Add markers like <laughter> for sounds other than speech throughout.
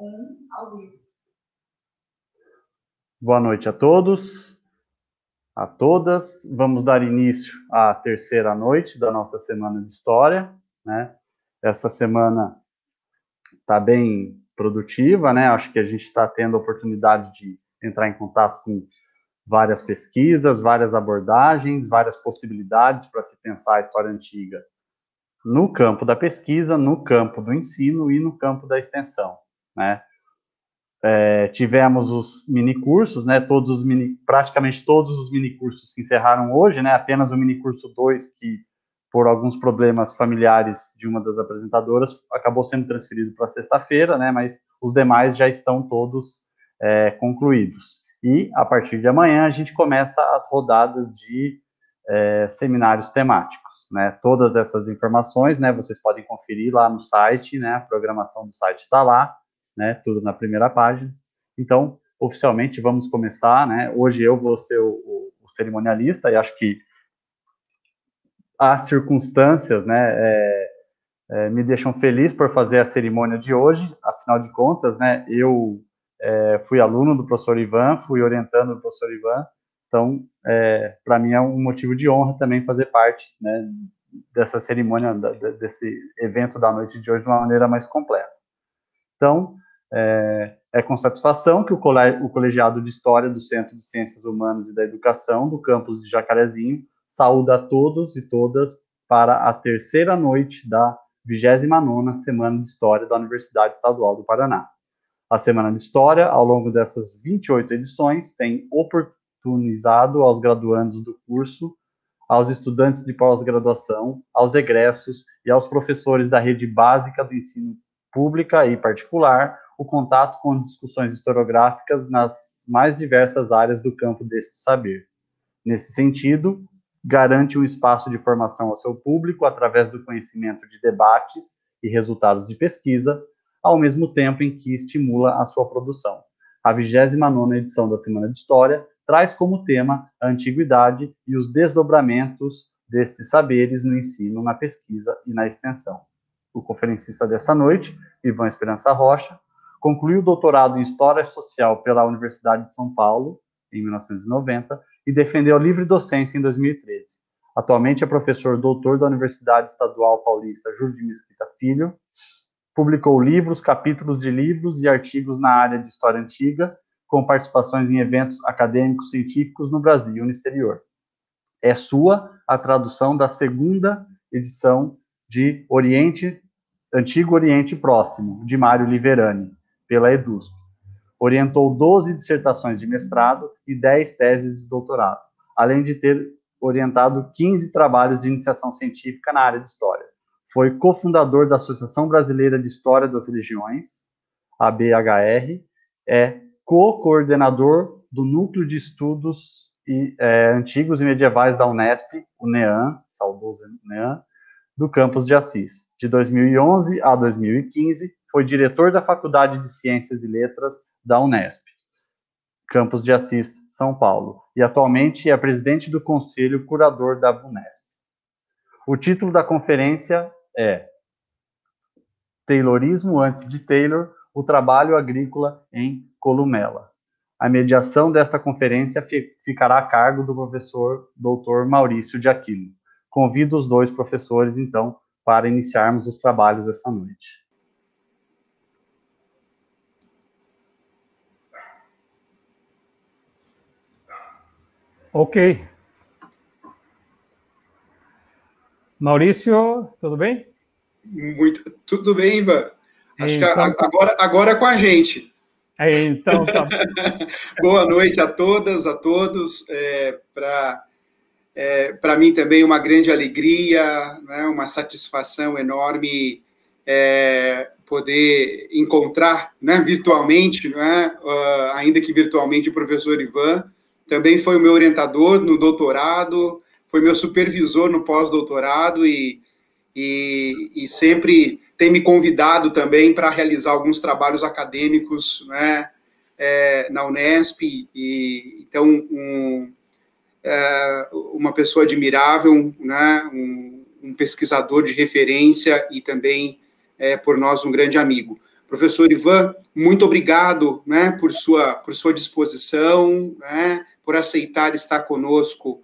Um ao vivo. Boa noite a todos, a todas. Vamos dar início à terceira noite da nossa semana de história, né? Essa semana está bem produtiva, né? Acho que a gente está tendo a oportunidade de entrar em contato com várias pesquisas, várias abordagens, várias possibilidades para se pensar a história antiga no campo da pesquisa, no campo do ensino e no campo da extensão, né? É, tivemos os minicursos, né? Todos os mini, praticamente todos os minicursos se encerraram hoje, né? Apenas o minicurso 2 que por alguns problemas familiares de uma das apresentadoras acabou sendo transferido para sexta-feira, né? Mas os demais já estão todos é, concluídos. E a partir de amanhã a gente começa as rodadas de é, seminários temáticos né? Todas essas informações, né? Vocês podem conferir lá no site, né? A programação do site está lá, né? Tudo na primeira página. Então, oficialmente, vamos começar, né? Hoje eu vou ser o, o, o cerimonialista e acho que as circunstâncias, né? É, é, me deixam feliz por fazer a cerimônia de hoje. Afinal de contas, né? Eu é, fui aluno do professor Ivan, fui orientando o professor Ivan então, é, para mim é um motivo de honra também fazer parte né, dessa cerimônia, desse evento da noite de hoje de uma maneira mais completa. Então, é, é com satisfação que o, colegiado de História do Centro de Ciências Humanas e da Educação do campus de Jacarezinho saúda a todos e todas para a terceira noite da 29ª Semana de História da Universidade Estadual do Paraná. A Semana de História, ao longo dessas 28 edições, tem oportunizado aos graduandos do curso, aos estudantes de pós-graduação, aos egressos e aos professores da rede básica do ensino pública e particular o contato com discussões historiográficas nas mais diversas áreas do campo deste saber. Nesse sentido, garante um espaço de formação ao seu público através do conhecimento de debates e resultados de pesquisa, ao mesmo tempo em que estimula a sua produção. A 29ª edição da Semana de História traz como tema a antiguidade e os desdobramentos destes saberes no ensino, na pesquisa e na extensão. O conferencista dessa noite, Ivan Esperança Rocha, concluiu o doutorado em História Social pela Universidade de São Paulo, em 1990, e defendeu livre docência em 2013. Atualmente é professor doutor da Universidade Estadual Paulista Júlio de Mesquita Filho, publicou livros, capítulos de livros e artigos na área de História Antiga com participações em eventos acadêmicos científicos no Brasil e no exterior. É sua a tradução da segunda edição de Oriente, Antigo Oriente Próximo, de Mário Liverani, pela EDUSP. Orientou 12 dissertações de mestrado e 10 teses de doutorado, além de ter orientado 15 trabalhos de iniciação científica na área de História. Foi cofundador da Associação Brasileira de História das Religiões, a BHR, é co-coordenador do Núcleo de Estudos e, é, Antigos e Medievais da Unesp, o NEAN, saudoso NEAN, do campus de Assis. De 2011 a 2015, foi diretor da Faculdade de Ciências e Letras da Unesp, campus de Assis, São Paulo, e atualmente é presidente do Conselho Curador da Unesp. O título da conferência é Taylorismo antes de Taylor, o trabalho agrícola em Columela. A mediação desta conferência ficará a cargo do professor Dr. Maurício de Aquino. Convido os dois professores, então, para iniciarmos os trabalhos essa noite. Ok. Maurício, tudo bem? Muito, tudo bem, Ivan. Acho então, que agora, agora é com a gente. É, então, tá. <laughs> Boa noite a todas, a todos. É, Para é, para mim também uma grande alegria, né, uma satisfação enorme é, poder encontrar né, virtualmente, né, uh, ainda que virtualmente, o professor Ivan. Também foi o meu orientador no doutorado, foi meu supervisor no pós-doutorado e, e, e sempre tem me convidado também para realizar alguns trabalhos acadêmicos né, é, na Unesp, e, então um, é, uma pessoa admirável, né, um, um, pesquisador de referência e também, é, por nós, um grande amigo. Professor Ivan, muito obrigado né, por, sua, por sua disposição, né, por aceitar estar conosco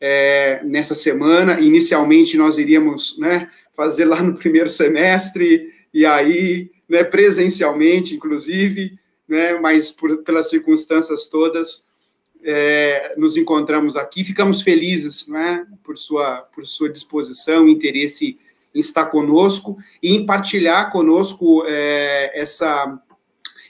é, nessa semana. Inicialmente, nós iríamos né, fazer lá no primeiro semestre, e aí, né, presencialmente, inclusive, né, mas por, pelas circunstâncias todas, é, nos encontramos aqui. Ficamos felizes né, por, sua, por sua disposição, interesse em estar conosco e em partilhar conosco é, essa,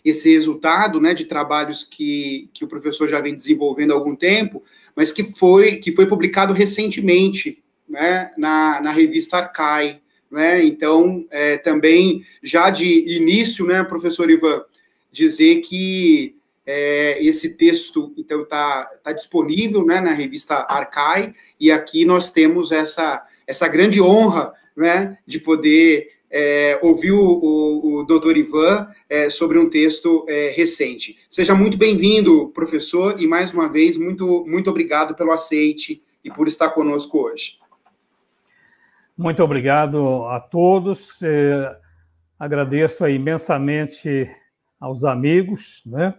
esse resultado né, de trabalhos que, que o professor já vem desenvolvendo há algum tempo, mas que foi, que foi publicado recentemente né, na, na revista Arcai. Né? Então, é, também, já de início, né, professor Ivan, dizer que é, esse texto, então, está tá disponível né, na revista Arcai, e aqui nós temos essa, essa grande honra né, de poder é, ouvir o, o, o doutor Ivan é, sobre um texto é, recente. Seja muito bem-vindo, professor, e mais uma vez, muito, muito obrigado pelo aceite e por estar conosco hoje. Muito obrigado a todos. É, agradeço imensamente aos amigos, né?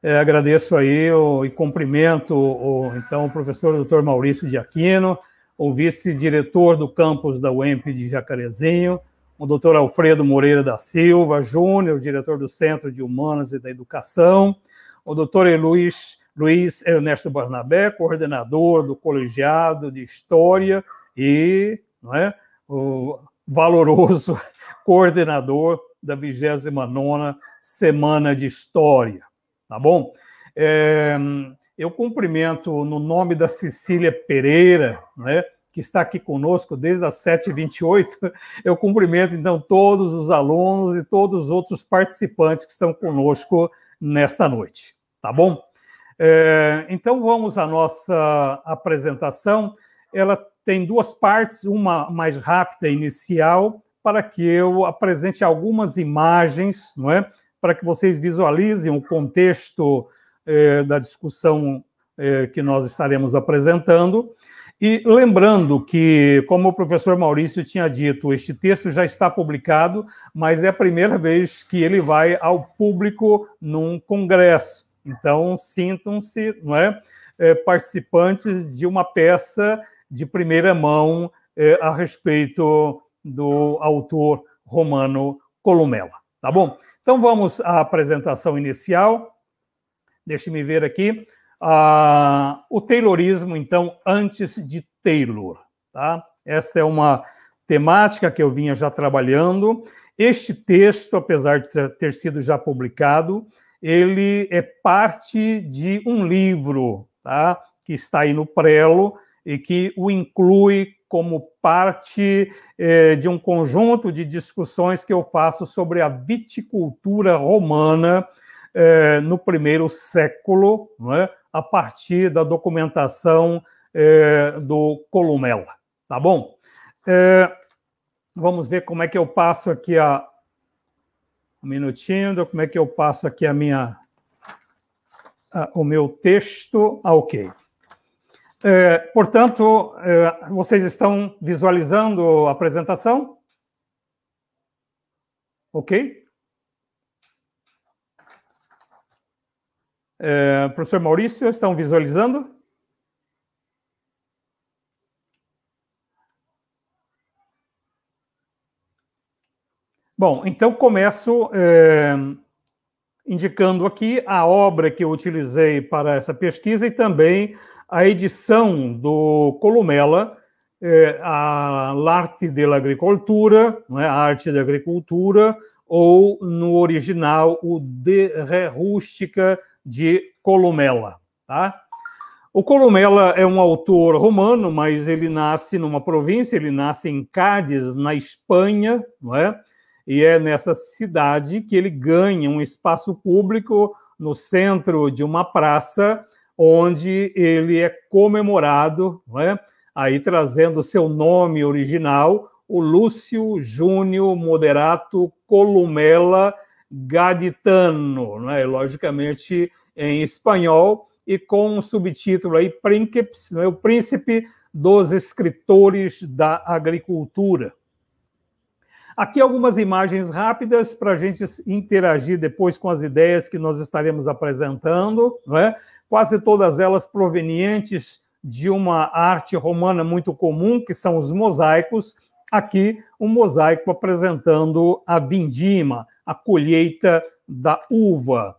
É, agradeço aí o, e cumprimento o, então o professor Dr. Maurício de Aquino, o vice-diretor do campus da UEMP de Jacarezinho, o doutor Alfredo Moreira da Silva Júnior, diretor do Centro de Humanas e da Educação, o doutor Luiz, Luiz Ernesto Barnabé, coordenador do colegiado de História e não é, o valoroso <laughs> coordenador da 29ª Semana de História, tá bom? É, eu cumprimento no nome da Cecília Pereira, né, que está aqui conosco desde as 7h28. Eu cumprimento, então, todos os alunos e todos os outros participantes que estão conosco nesta noite. Tá bom? É, então, vamos à nossa apresentação. Ela tem duas partes, uma mais rápida, inicial, para que eu apresente algumas imagens, não é? Para que vocês visualizem o contexto é, da discussão é, que nós estaremos apresentando. E lembrando que, como o professor Maurício tinha dito, este texto já está publicado, mas é a primeira vez que ele vai ao público num congresso. Então, sintam-se não é, é participantes de uma peça de primeira mão é, a respeito do autor romano Columela. Tá bom? Então, vamos à apresentação inicial. Deixe-me ver aqui. Ah, o Taylorismo, então, antes de Taylor. Tá? Esta é uma temática que eu vinha já trabalhando. Este texto, apesar de ter sido já publicado, ele é parte de um livro tá? que está aí no prelo e que o inclui como parte eh, de um conjunto de discussões que eu faço sobre a viticultura romana é, no primeiro século, é? a partir da documentação é, do Columela. Tá bom? É, vamos ver como é que eu passo aqui a. Um minutinho, como é que eu passo aqui a minha. A, o meu texto. Ah, ok. É, portanto, é, vocês estão visualizando a apresentação? Ok? É, professor Maurício, estão visualizando? Bom, então começo é, indicando aqui a obra que eu utilizei para essa pesquisa e também a edição do Columela, é, a L'arte dell'agricoltura, é, a arte da agricultura, ou no original o De Re Rústica de Columela. Tá? O Columela é um autor romano, mas ele nasce numa província, ele nasce em Cádiz, na Espanha, não é? E é nessa cidade que ele ganha um espaço público no centro de uma praça, onde ele é comemorado, não é? aí trazendo seu nome original, o Lúcio Júnior Moderato Columela gaditano, né? logicamente em espanhol, e com um subtítulo aí, Princeps, né? o príncipe dos escritores da agricultura. Aqui algumas imagens rápidas para a gente interagir depois com as ideias que nós estaremos apresentando, não é? Quase todas elas provenientes de uma arte romana muito comum, que são os mosaicos. Aqui, um mosaico apresentando a vindima, a colheita da uva.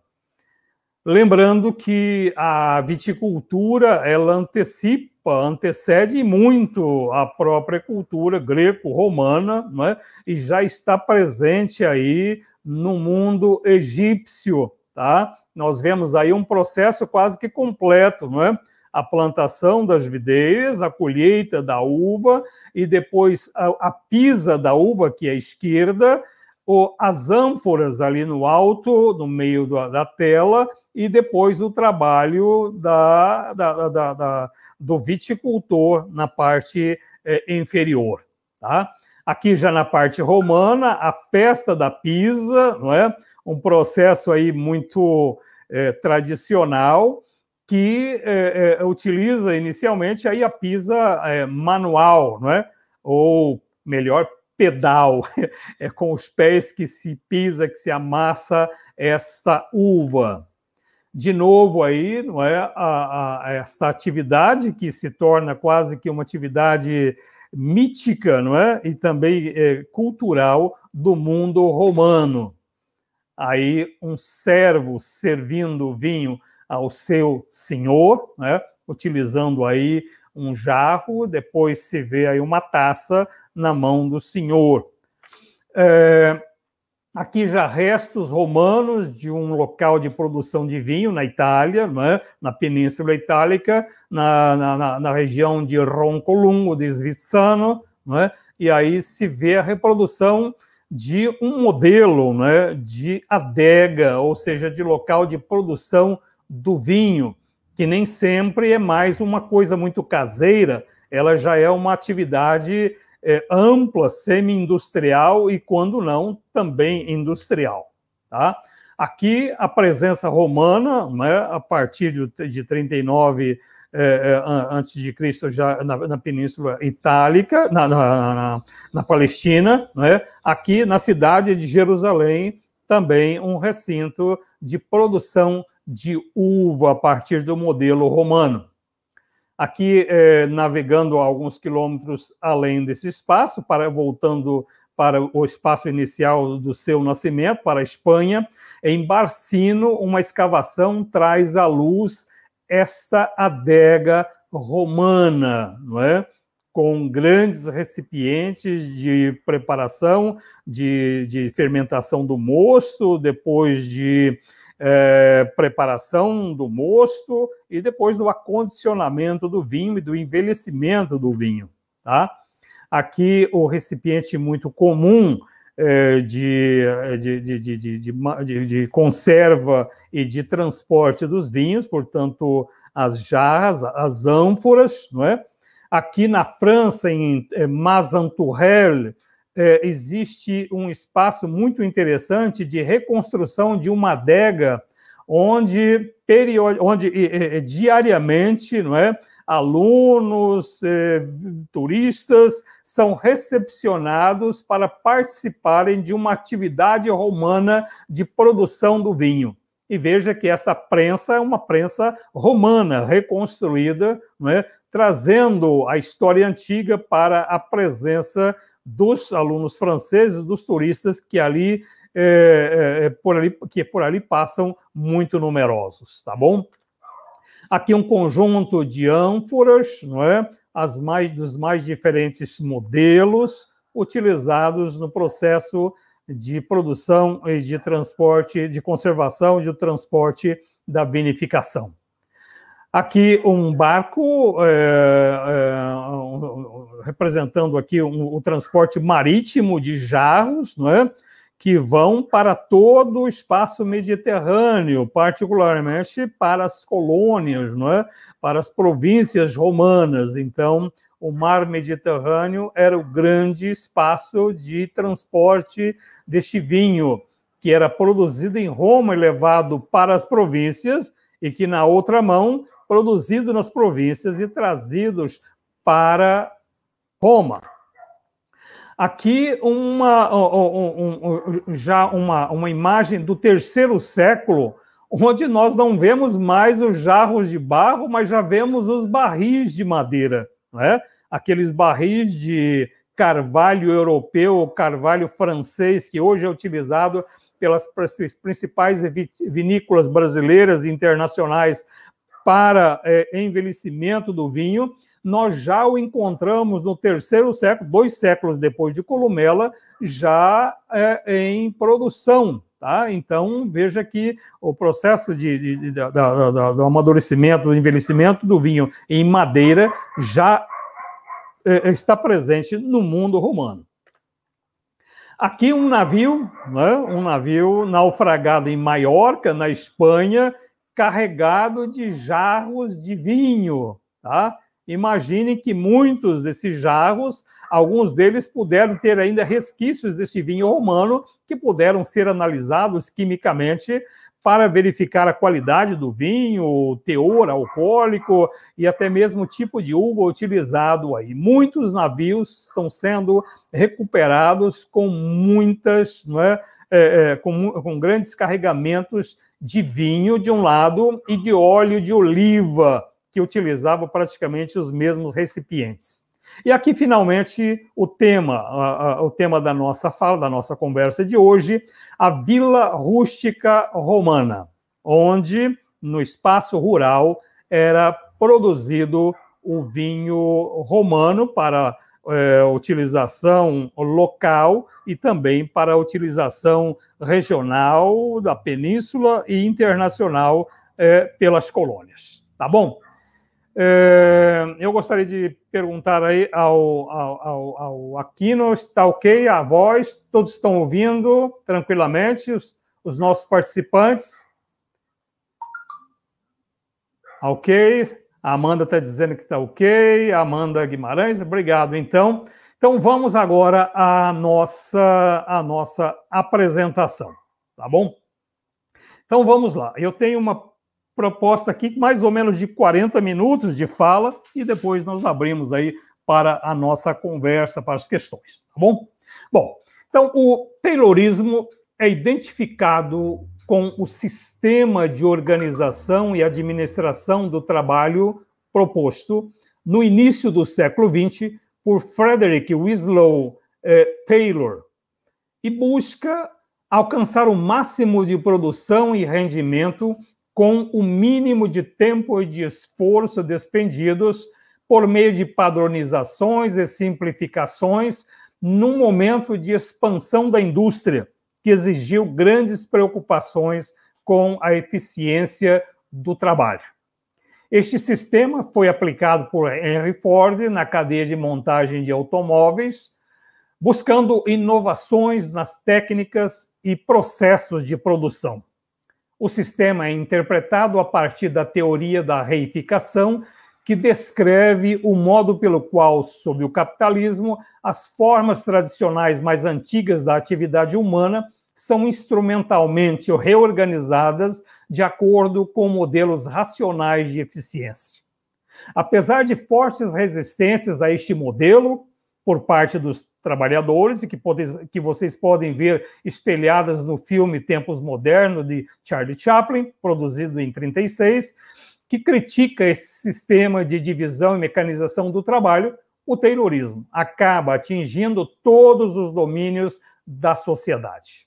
Lembrando que a viticultura ela antecipa, antecede muito a própria cultura greco-romana, né? e já está presente aí no mundo egípcio, tá? Nós vemos aí um processo quase que completo, não é? A plantação das videiras, a colheita da uva e depois a, a pisa da uva, que é a esquerda, as ânforas ali no alto, no meio da, da tela, e depois o trabalho da, da, da, da do viticultor na parte é, inferior. Tá? Aqui já na parte romana, a festa da Pisa, não é? Um processo aí muito é, tradicional que é, utiliza inicialmente aí a pisa manual, não é? ou melhor, pedal, <laughs> é com os pés que se pisa, que se amassa esta uva de novo aí, não é, a, a, esta atividade que se torna quase que uma atividade mítica, não é, e também é, cultural do mundo romano. Aí um servo servindo vinho ao seu senhor, né, utilizando aí um jarro, depois se vê aí uma taça na mão do senhor. É, Aqui já restos romanos de um local de produção de vinho na Itália, é? na Península Itálica, na, na, na, região de Roncolungo, de Svizzano, é? e aí se vê a reprodução de um modelo é? de adega, ou seja, de local de produção do vinho, que nem sempre é mais uma coisa muito caseira, ela já é uma atividade é, ampla, semi-industrial e, quando não, também industrial. Tá? Aqui, a presença romana, né, a partir de, de 39 é, é, antes de Cristo, já na, na Península Itálica, na, na, na Palestina, né, aqui na cidade de Jerusalém, também um recinto de produção de uva a partir do modelo romano. Aqui, é, navegando alguns quilômetros além desse espaço, para voltando para o espaço inicial do seu nascimento, para a Espanha, em Barcino, uma escavação traz à luz esta adega romana, não é? com grandes recipientes de preparação, de, de fermentação do mosto, depois de é, preparação do mosto e depois do acondicionamento do vinho e do envelhecimento do vinho. Tá? Aqui o recipiente muito comum de, de, de, de, conserva e de transporte dos vinhos, portanto, as jarras, as ânforas, não é? Aqui na França, em Mazantourelle, é, existe um espaço muito interessante de reconstrução de uma adega onde, period... onde diariamente não é, alunos, eh, turistas são recepcionados para participarem de uma atividade romana de produção do vinho. E veja que essa prensa é uma prensa romana, reconstruída, não é, trazendo a história antiga para a presença dos alunos franceses, dos turistas que ali, é, é, é, por ali, que por ali passam muito numerosos, tá bom? Aqui um conjunto de ânforas, não é? As mais dos mais diferentes modelos utilizados no processo de produção e de transporte, de conservação e de transporte da vinificação. Aqui um barco é, é, representando aqui um, o transporte marítimo de jarros, não é? Que vão para todo o espaço mediterrâneo, particularmente para as colônias, não é? para as províncias romanas. Então, o mar Mediterrâneo era o grande espaço de transporte deste vinho, que era produzido em Roma e levado para as províncias, e que, na outra mão, produzido nas províncias e trazidos para Roma. Aqui uma, um, um, já uma, uma imagem do terceiro século, onde nós não vemos mais os jarros de barro, mas já vemos os barris de madeira, né? aqueles barris de carvalho europeu, carvalho francês, que hoje é utilizado pelas principais vinícolas brasileiras e internacionais para é, envelhecimento do vinho, nós já o encontramos no terceiro século, dois séculos depois de Columela, já é, em produção. Tá? Então, veja que o processo de, de, de, de, do amadurecimento, do envelhecimento do vinho em madeira já é, está presente no mundo romano. Aqui um navio, né, um navio naufragado em Maiorca, na Espanha, carregado de jarros de vinho. Tá? Imaginem que muitos desses jarros, alguns deles puderam ter ainda resquícios desse vinho romano que puderam ser analisados quimicamente para verificar a qualidade do vinho, o teor alcoólico e até mesmo o tipo de uva utilizado aí. Muitos navios estão sendo recuperados com muitas, não é, é, é com, com grandes carregamentos de vinho de um lado e de óleo de oliva, que utilizava praticamente os mesmos recipientes. E aqui, finalmente, o tema, o tema da nossa fala, da nossa conversa de hoje, a Vila Rústica Romana, onde, no espaço rural, era produzido o vinho romano para é, utilização local e também para utilização regional da península e internacional é, pelas colônias. Tá bom? É, eu gostaria de perguntar aí ao, ao, ao, ao, Aquino, está ok a voz? Todos estão ouvindo tranquilamente, os, os nossos participantes? Ok, a Amanda está dizendo que está ok, Amanda Guimarães, obrigado. Então, então vamos agora à nossa, à nossa apresentação, tá bom? Então vamos lá. Eu tenho uma proposta aqui, mais ou menos de 40 minutos de fala, e depois nós abrimos aí para a nossa conversa, para as questões, tá bom? Bom, então o Taylorismo é identificado com o sistema de organização e administração do trabalho proposto no início do século XX por Frederick Winslow eh, Taylor e busca alcançar o máximo de produção e rendimento com o mínimo de tempo e de esforço despendidos por meio de padronizações e simplificações num momento de expansão da indústria, que exigiu grandes preocupações com a eficiência do trabalho. Este sistema foi aplicado por Henry Ford na cadeia de montagem de automóveis, buscando inovações nas técnicas e processos de produção. O sistema é interpretado a partir da teoria da reificação, que descreve o modo pelo qual, sob o capitalismo, as formas tradicionais mais antigas da atividade humana são instrumentalmente reorganizadas de acordo com modelos racionais de eficiência. Apesar de fortes resistências a este modelo, por parte dos trabalhadores, e que, pode, que vocês podem ver espelhadas no filme Tempos Modernos, de Charlie Chaplin, produzido em 1936, que critica esse sistema de divisão e mecanização do trabalho, o Taylorismo acaba atingindo todos os domínios da sociedade.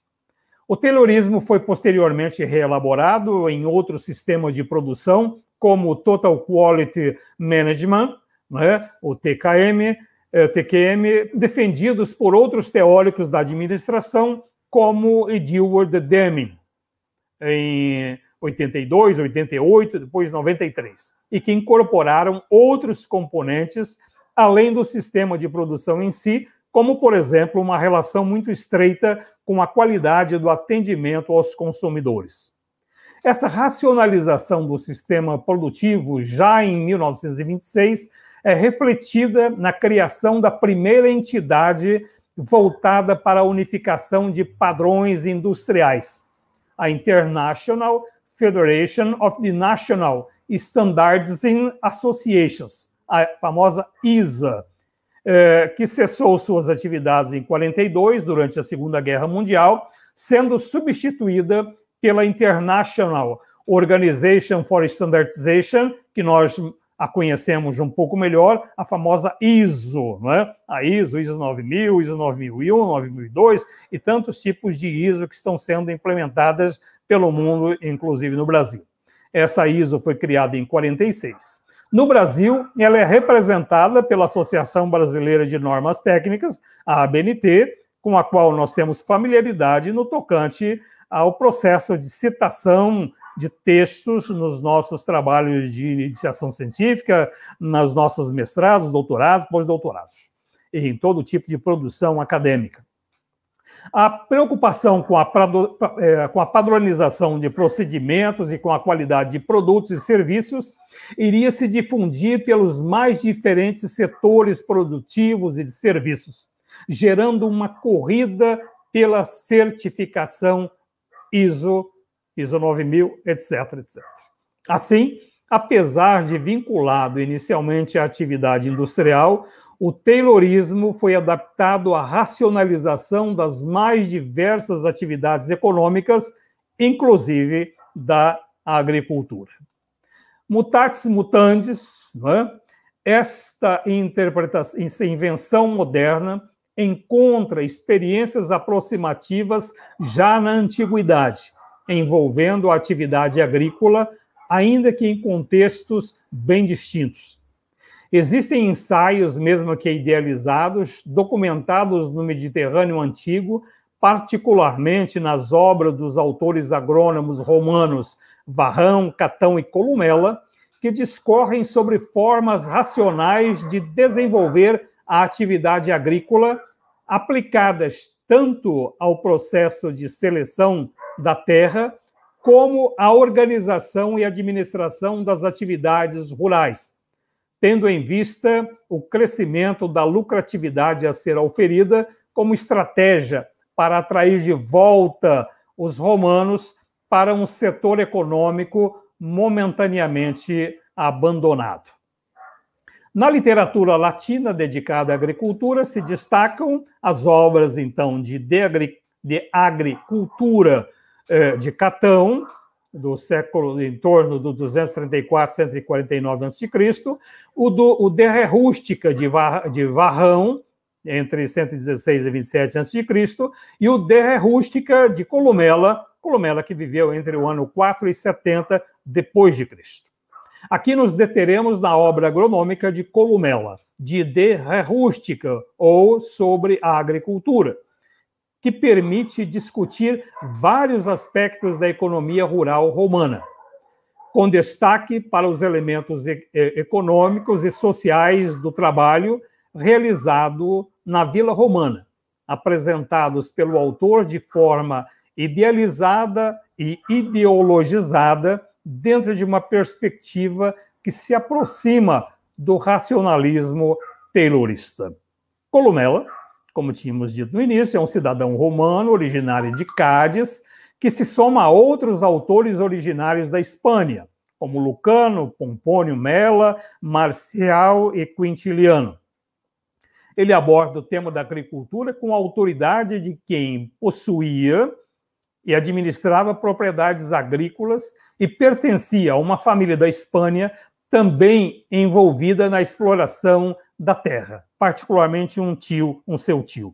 O Taylorismo foi posteriormente reelaborado em outros sistemas de produção, como o Total Quality Management, né, o TKM, TQM, defendidos por outros teóricos da administração, como Edward Deming, em 82, 88, depois 93, e que incorporaram outros componentes além do sistema de produção em si, como, por exemplo, uma relação muito estreita com a qualidade do atendimento aos consumidores. Essa racionalização do sistema produtivo, já em 1926, é refletida na criação da primeira entidade voltada para a unificação de padrões industriais, a International Federation of the National Standardizing Associations, a famosa ISA, é, que cessou suas atividades em 42, durante a Segunda Guerra Mundial, sendo substituída pela International Organization for Standardization, que nós a conhecemos um pouco melhor, a famosa ISO, né? a ISO, ISO 9000, ISO 9001, 9002 e tantos tipos de ISO que estão sendo implementadas pelo mundo, inclusive no Brasil. Essa ISO foi criada em 46. No Brasil, ela é representada pela Associação Brasileira de Normas Técnicas, a ABNT, com a qual nós temos familiaridade no tocante ao processo de citação de textos nos nossos trabalhos de iniciação científica, nas nossas mestrados, doutorados, pós-doutorados, e em todo tipo de produção acadêmica. A preocupação com a, é, com a padronização de procedimentos e com a qualidade de produtos e serviços iria se difundir pelos mais diferentes setores produtivos e de serviços, gerando uma corrida pela certificação ISO ISO 9000, etc, etc. Assim, apesar de vinculado inicialmente à atividade industrial, o Taylorismo foi adaptado à racionalização das mais diversas atividades econômicas, inclusive da agricultura. Mutatis mutandis, é? esta interpretação, invenção moderna encontra experiências aproximativas já na antiguidade, envolvendo a atividade agrícola, ainda que em contextos bem distintos. Existem ensaios, mesmo que idealizados, documentados no Mediterrâneo Antigo, particularmente nas obras dos autores agrônomos romanos Varrão, Catão e Columela, que discorrem sobre formas racionais de desenvolver a atividade agrícola aplicadas tanto ao processo de seleção da terra, como a organização e administração das atividades rurais, tendo em vista o crescimento da lucratividade a ser oferida como estratégia para atrair de volta os romanos para um setor econômico momentaneamente abandonado. Na literatura latina dedicada à agricultura se destacam as obras então de, de agricultura de Catão, do século em torno do 234, 149 a.C., o, do, o De Re Rústica de, de Varrão, entre 116 e 27 a.C., e o De Re Rústica de Columela, Columela que viveu entre o ano 4 e 70 depois de Cristo. Aqui nos deteremos na obra agronômica de Columela, de De Rústica, ou sobre a agricultura que permite discutir vários aspectos da economia rural romana, com destaque para os elementos econômicos e sociais do trabalho realizado na Vila Romana, apresentados pelo autor de forma idealizada e ideologizada dentro de uma perspectiva que se aproxima do racionalismo taylorista. Columela como tínhamos dito no início, é um cidadão romano originário de Cádiz, que se soma a outros autores originários da Espanha, como Lucano, Pompônio Mela, Marcial e Quintiliano. Ele aborda o tema da agricultura com a autoridade de quem possuía e administrava propriedades agrícolas e pertencia a uma família da Espanha também envolvida na exploração da terra, particularmente um tio, um seu tio.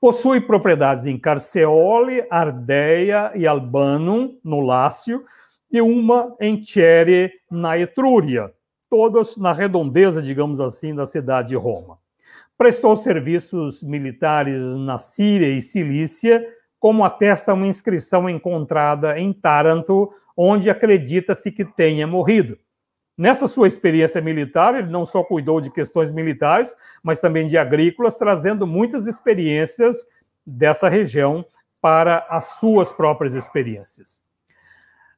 Possui propriedades em Carceole, Ardeia e Albanum, no Lácio, e uma em Cere, na Etrúria, todas na redondeza, digamos assim, da cidade de Roma. Prestou serviços militares na Síria e Cilícia, como atesta uma inscrição encontrada em Taranto, onde acredita-se que tenha morrido. Nessa sua experiência militar, ele não só cuidou de questões militares, mas também de agrícolas, trazendo muitas experiências dessa região para as suas próprias experiências.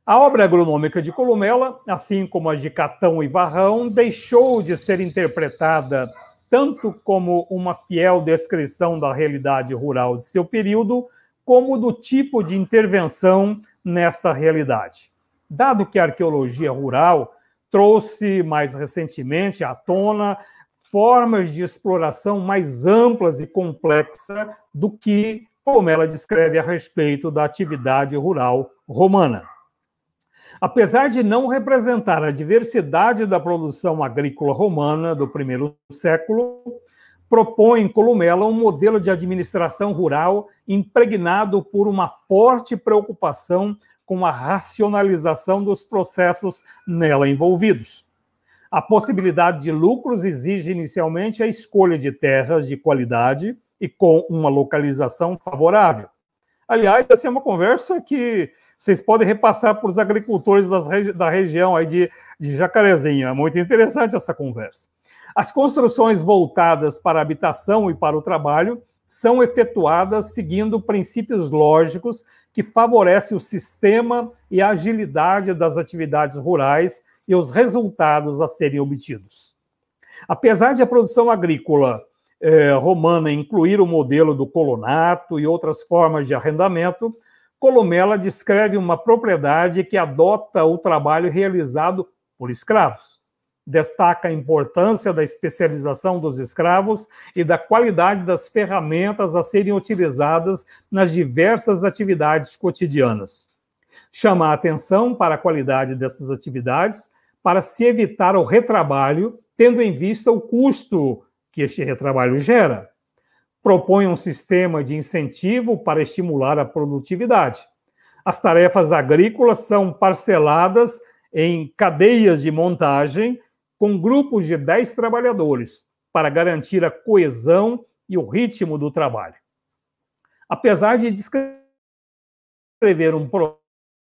A obra agronômica de Columela, assim como a de Catão e Varrão, deixou de ser interpretada tanto como uma fiel descrição da realidade rural de seu período, como do tipo de intervenção nesta realidade. Dado que a arqueologia rural trouxe mais recentemente à tona formas de exploração mais amplas e complexas do que como ela descreve a respeito da atividade rural romana. Apesar de não representar a diversidade da produção agrícola romana do primeiro século, propõe Columela um modelo de administração rural impregnado por uma forte preocupação com a racionalização dos processos nela envolvidos. A possibilidade de lucros exige inicialmente a escolha de terras de qualidade e com uma localização favorável. Aliás, essa é uma conversa que vocês podem repassar para os agricultores regi da região aí de, de Jacarezinho. É muito interessante essa conversa. As construções voltadas para a habitação e para o trabalho são efetuadas seguindo princípios lógicos que favorecem o sistema e a agilidade das atividades rurais e os resultados a serem obtidos. Apesar de a produção agrícola eh, romana incluir o modelo do colonato e outras formas de arrendamento, Colomela descreve uma propriedade que adota o trabalho realizado por escravos. Destaca a importância da especialização dos escravos e da qualidade das ferramentas a serem utilizadas nas diversas atividades cotidianas. Chama a atenção para a qualidade dessas atividades para se evitar o retrabalho, tendo em vista o custo que este retrabalho gera. Propõe um sistema de incentivo para estimular a produtividade. As tarefas agrícolas são parceladas em cadeias de montagem com grupos de 10 trabalhadores para garantir a coesão e o ritmo do trabalho. Apesar de descrever um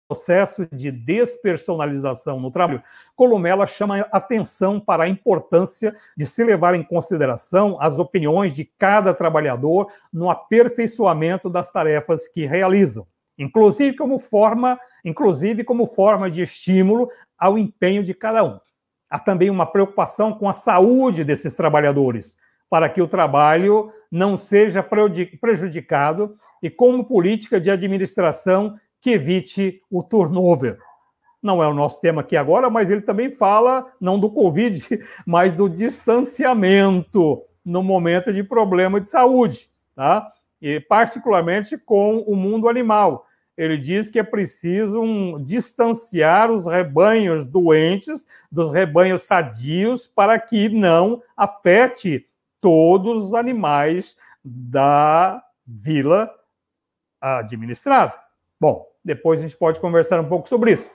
processo de despersonalização no trabalho, Columela chama atenção para a importância de se levar em consideração as opiniões de cada trabalhador no aperfeiçoamento das tarefas que realizam, inclusive como forma, inclusive como forma de estímulo ao empenho de cada um. Há também uma preocupação com a saúde desses trabalhadores, para que o trabalho não seja prejudicado e como política de administração que evite o turnover. Não é o nosso tema aqui agora, mas ele também fala não do Covid, <laughs> mas do distanciamento no momento de problema de saúde, tá? E particularmente com o mundo animal. Ele diz que é preciso um, distanciar os rebanhos doentes dos rebanhos sadios para que não afete todos os animais da vila administrada. Bom, depois a gente pode conversar um pouco sobre isso.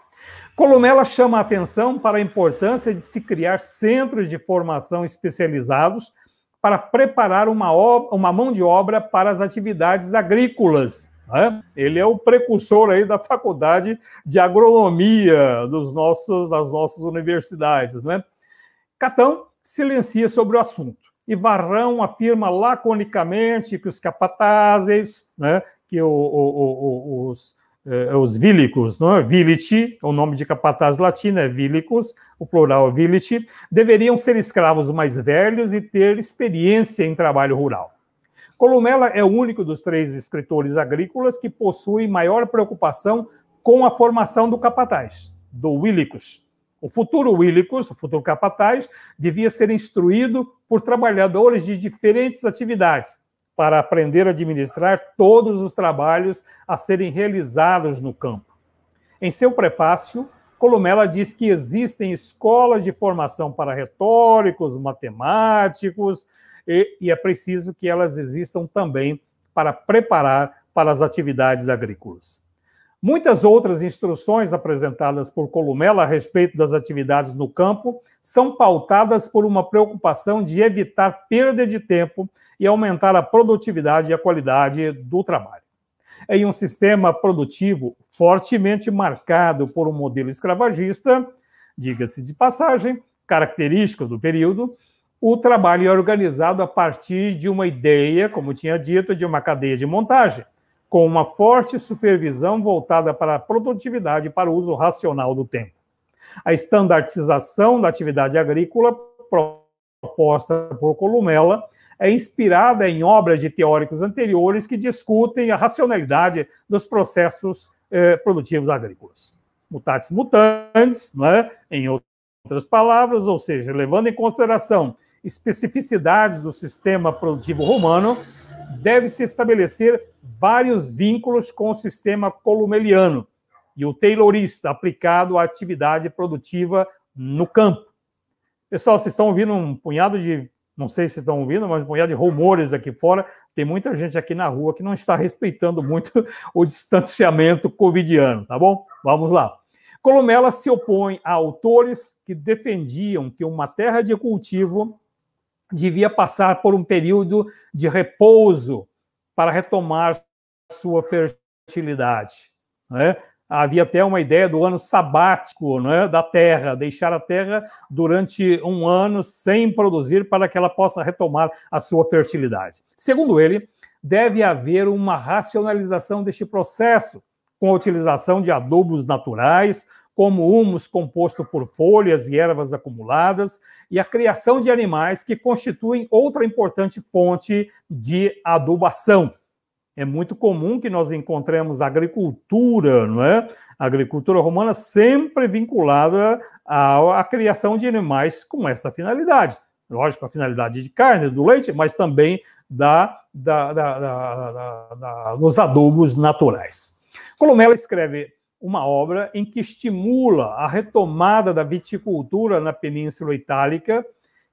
Columela chama a atenção para a importância de se criar centros de formação especializados para preparar uma, uma mão de obra para as atividades agrícolas. Né? Ele é o precursor aí da faculdade de agronomia dos nossos, das nossas universidades. Né? Catão silencia sobre o assunto. E Varrão afirma laconicamente que os capatazes, né, que o, o, o, os, eh, os vílicos, não é? Vilici, o nome de capataz latino é vilicus, o plural é vilici, deveriam ser escravos mais velhos e ter experiência em trabalho rural. Columela é o único dos três escritores agrícolas que possui maior preocupação com a formação do capataz, do Willicus. O futuro Willicus, o futuro capataz, devia ser instruído por trabalhadores de diferentes atividades, para aprender a administrar todos os trabalhos a serem realizados no campo. Em seu prefácio, Columela diz que existem escolas de formação para retóricos, matemáticos, e, e é preciso que elas existam também para preparar para as atividades agrícolas. Muitas outras instruções apresentadas por Columela a respeito das atividades no campo são pautadas por uma preocupação de evitar perda de tempo e aumentar a produtividade e a qualidade do trabalho. Em um sistema produtivo fortemente marcado por um modelo escravagista, diga-se de passagem, característico do período, o trabalho é organizado a partir de uma ideia, como tinha dito, de uma cadeia de montagem com uma forte supervisão voltada para a produtividade e para o uso racional do tempo. A estandartização da atividade agrícola proposta por Columela é inspirada em obras de teóricos anteriores que discutem a racionalidade dos processos eh, produtivos agrícolas. Mutatis mutandis, né? em outras palavras, ou seja, levando em consideração especificidades do sistema produtivo romano, deve-se estabelecer vários vínculos com o sistema columeliano e o taylorista aplicado à atividade produtiva no campo. Pessoal, vocês estão ouvindo um punhado de, não sei se estão ouvindo, mas um punhado de rumores aqui fora. Tem muita gente aqui na rua que não está respeitando muito <laughs> o distanciamento covidiano, tá bom? Vamos lá. Columela se opõe a autores que defendiam que uma terra de cultivo devia passar por um período de repouso para retomar sua fertilidade. Né? Havia até uma ideia do ano sabático né, da terra, deixar a terra durante um ano sem produzir para que ela possa retomar a sua fertilidade. Segundo ele, deve haver uma racionalização deste processo, com a utilização de adubos naturais, como humus composto por folhas e ervas acumuladas, e a criação de animais que constituem outra importante fonte de adubação. É muito comum que nós encontremos agricultura, não é? A agricultura romana sempre vinculada à, à criação de animais com esta finalidade. Lógico, a finalidade de carne, do leite, mas também da, da, da, da dos adubos naturais. Colomela escreve uma obra em que estimula a retomada da viticultura na Península Itálica,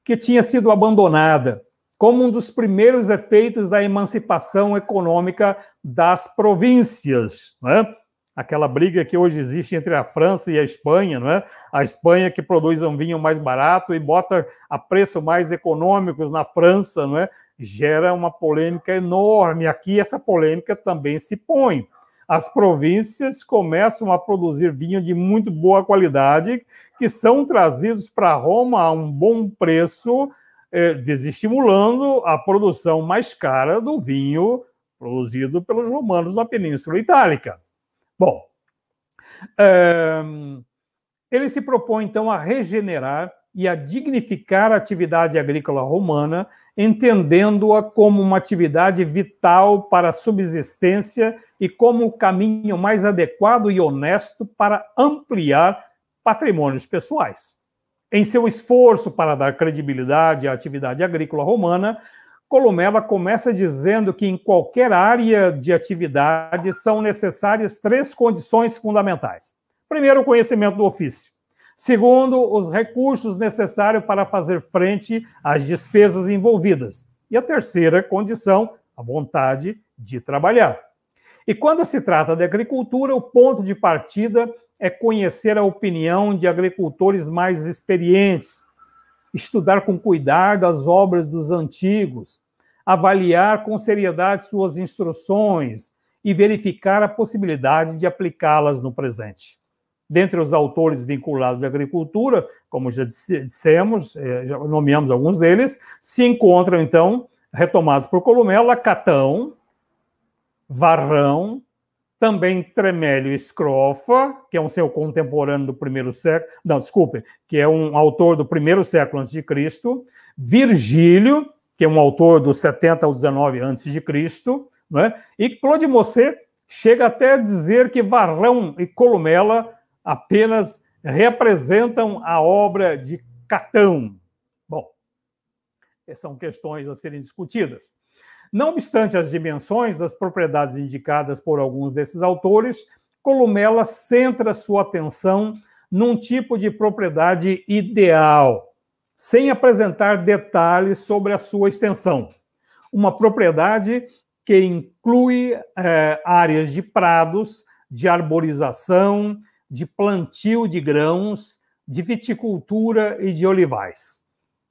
que tinha sido abandonada, como um dos primeiros efeitos da emancipação econômica das províncias. Né? Aquela briga que hoje existe entre a França e a Espanha, não é? A Espanha que produz um vinho mais barato e bota a preço mais econômicos na França, não é? Gera uma polêmica enorme. Aqui essa polêmica também se põe as províncias começam a produzir vinho de muito boa qualidade, que são trazidos para Roma a um bom preço, eh, desestimulando a produção mais cara do vinho produzido pelos romanos na Península Itálica. Bom, eh, ele se propõe então a regenerar e a dignificar a atividade agrícola romana, entendendo-a como uma atividade vital para a subsistência e como o caminho mais adequado e honesto para ampliar patrimônios pessoais. Em seu esforço para dar credibilidade à atividade agrícola romana, Colomela começa dizendo que em qualquer área de atividade são necessárias três condições fundamentais. Primeiro, o conhecimento do ofício. Segundo, os recursos necessários para fazer frente às despesas envolvidas. E a terceira condição, a vontade de trabalhar. E quando se trata de agricultura, o ponto de partida é conhecer a opinião de agricultores mais experientes, estudar com cuidado as obras dos antigos, avaliar com seriedade suas instruções e verificar a possibilidade de aplicá-las no presente. Dentre os autores vinculados à agricultura, como já dissemos, eh, já nomeamos alguns deles, se encontram, então, retomados por Columela, Catão, Varrão, também Tremélio Escrofa, que é um seu contemporâneo do primeiro século, não, desculpe, que é um autor do primeiro século antes de Cristo, Virgílio, que é um autor do 70 ao 19 antes de Cristo, né? e Claude Mossé chega até a dizer que Varrão e Columela apenas representam a obra de Catão. Bom, são questões a serem discutidas. Não obstante as dimensões das propriedades indicadas por alguns desses autores, Columela centra sua atenção num tipo de propriedade ideal, sem apresentar detalhes sobre a sua extensão. Uma propriedade que inclui é, áreas de prados, de arborização, de plantio de grãos, de viticultura e de olivais.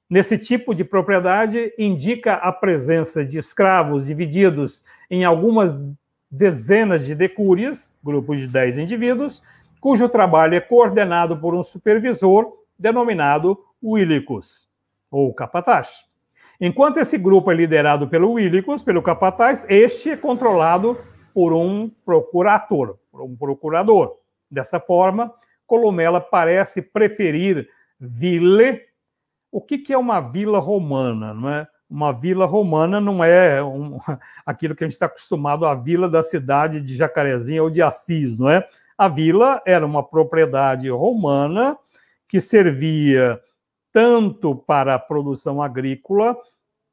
Nesse tipo de propriedade, indica a presença de escravos divididos em algumas dezenas de decúrias, grupos de 10 indivíduos, cujo trabalho é coordenado por um supervisor denominado Willicus, ou capataz. Enquanto esse grupo é liderado pelo Willicus, pelo capataz, este é controlado por um procurador, por um procurador. Dessa forma, Colomela parece preferir ville. O que, que é uma vila romana? Não é? Uma vila romana não é um, <laughs> aquilo que a gente está acostumado à vila da cidade de Jacarezinho ou de Assis, não é? A vila era uma propriedade romana que servia tanto para a produção agrícola,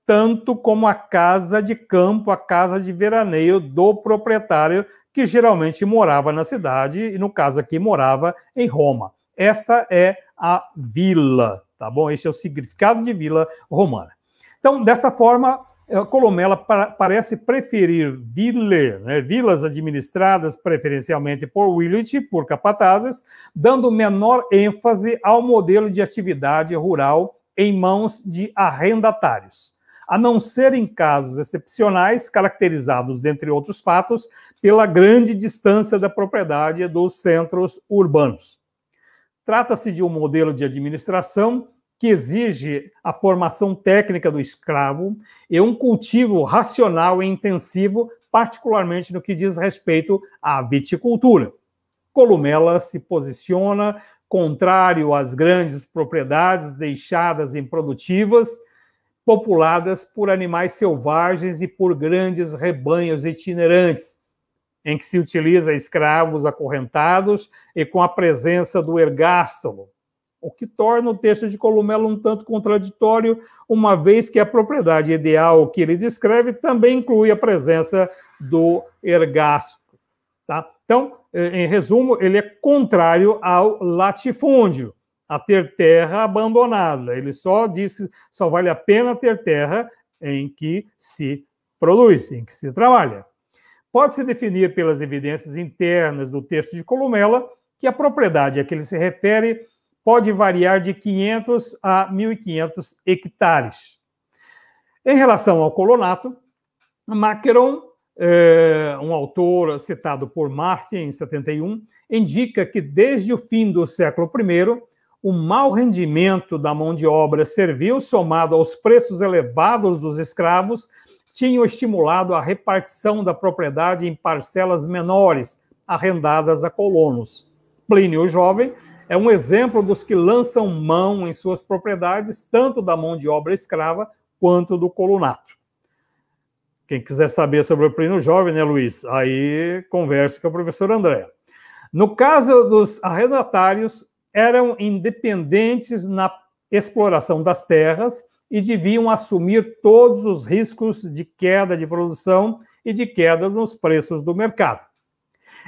tanto como a casa de campo, a casa de veraneio do proprietário, que geralmente morava na cidade, e no caso aqui morava em Roma. Esta é a vila, tá bom? Este é o significado de vila romana. Então, desta forma, Colomela parece preferir ville, né, vilas administradas preferencialmente por Willett, por capatazes, dando menor ênfase ao modelo de atividade rural em mãos de arrendatários, a não ser em casos excepcionais, caracterizados, dentre outros fatos, pela grande distância da propriedade dos centros urbanos. Trata-se de um modelo de administração que exige a formação técnica do escravo e um cultivo racional e intensivo, particularmente no que diz respeito à viticultura. Columela se posiciona contrário às grandes propriedades deixadas improdutivas, populadas por animais selvagens e por grandes rebanhos itinerantes, em que se utiliza escravos acorrentados e com a presença do ergástulo, o que torna o texto de Columela um tanto contraditório, uma vez que a propriedade ideal que ele descreve também inclui a presença do ergasco. Tá? Então, em resumo, ele é contrário ao latifúndio, a ter terra abandonada. Ele só diz que só vale a pena ter terra em que se produz, em que se trabalha. Pode-se definir pelas evidências internas do texto de Columela que a propriedade a que ele se refere pode variar de 500 a 1.500 hectares. Em relação ao colonato, Macron, é, um autor citado por Martin em 71, indica que desde o fim do século I, o mau rendimento da mão de obra servil, somado aos preços elevados dos escravos, tinham estimulado a repartição da propriedade em parcelas menores, arrendadas a colonos. Plínio Jovem é um exemplo dos que lançam mão em suas propriedades, tanto da mão de obra escrava quanto do colunato. Quem quiser saber sobre o Plínio Jovem, né, Luiz? Aí converse com o professor André. No caso dos arrendatários, eram independentes na exploração das terras e deviam assumir todos os riscos de queda de produção e de queda nos preços do mercado.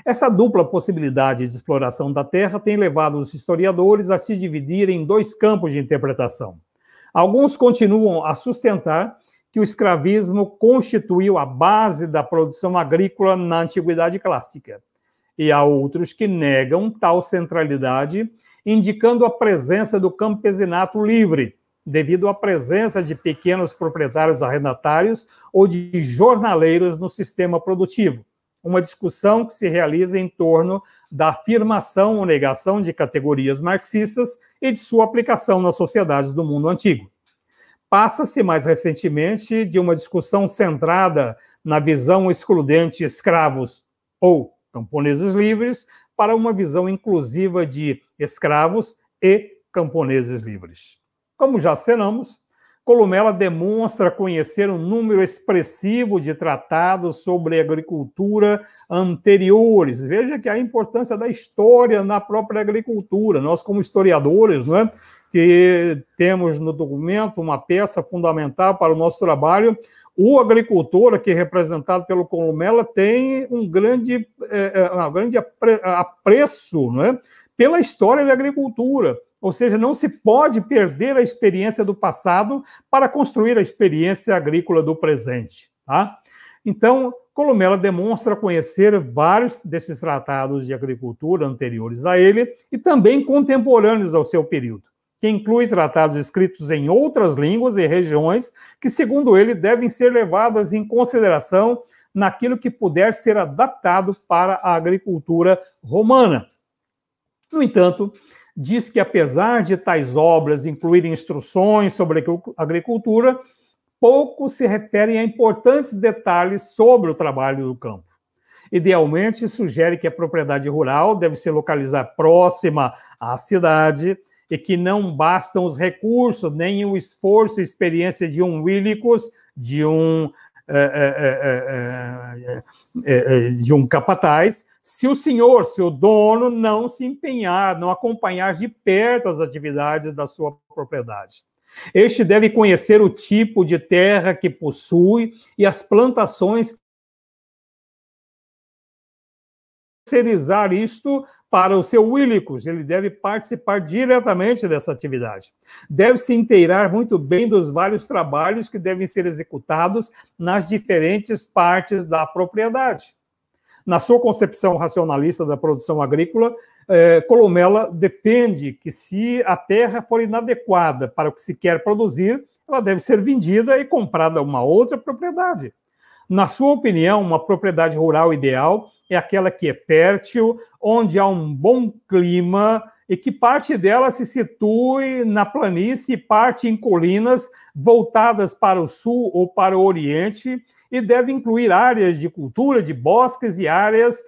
Essa dupla possibilidade de exploração da Terra tem levado os historiadores a se dividirem em dois campos de interpretação. Alguns continuam a sustentar que o escravismo constituiu a base da produção agrícola na antiguidade clássica, e há outros que negam tal centralidade, indicando a presença do campesinato livre, devido à presença de pequenos proprietários arrendatários ou de jornaleiros no sistema produtivo, uma discussão que se realiza em torno da afirmação ou negação de categorias marxistas e de sua aplicação nas sociedades do mundo antigo. Passa-se mais recentemente de uma discussão centrada na visão excludente escravos ou camponeses livres para uma visão inclusiva de escravos e camponeses livres. Como já cenamos, Columela demonstra conhecer um número expressivo de tratados sobre agricultura anteriores. Veja que a importância da história na própria agricultura. Nós, como historiadores, não é? que temos no documento uma peça fundamental para o nosso trabalho, o agricultor, aqui representado pelo Columela, tem um grande, é, é um grande apreço não é? pela história da agricultura. Ou seja, não se pode perder a experiência do passado para construir a experiência agrícola do presente. Tá? Então, Columela demonstra conhecer vários desses tratados de agricultura anteriores a ele e também contemporâneos ao seu período, que inclui tratados escritos em outras línguas e regiões que, segundo ele, devem ser levadas em consideração naquilo que puder ser adaptado para a agricultura romana. No entanto, diz que, apesar de tais obras incluírem instruções sobre agricultura, pouco se referem a importantes detalhes sobre o trabalho do campo. Idealmente, sugere que a propriedade rural deve se localizar próxima à cidade e que não bastam os recursos, nem o esforço e experiência de um Willicus, de um é, é, de um capataz se o senhor, se o dono, não se empenhar, não acompanhar de perto as atividades da sua propriedade. Este deve conhecer o tipo de terra que possui e as plantações terceirizar isto para o seu Willicus, ele deve participar diretamente dessa atividade. Deve se inteirar muito bem dos vários trabalhos que devem ser executados nas diferentes partes da propriedade. Na sua concepção racionalista da produção agrícola, eh, Colomela defende que se a terra for inadequada para o que se quer produzir, ela deve ser vendida e comprada uma outra propriedade. Na sua opinião, uma propriedade rural ideal é aquela que é fértil, onde há um bom clima e que parte dela se situe na planície parte em colinas voltadas para o sul ou para o oriente e deve incluir áreas de cultura, de bosques e áreas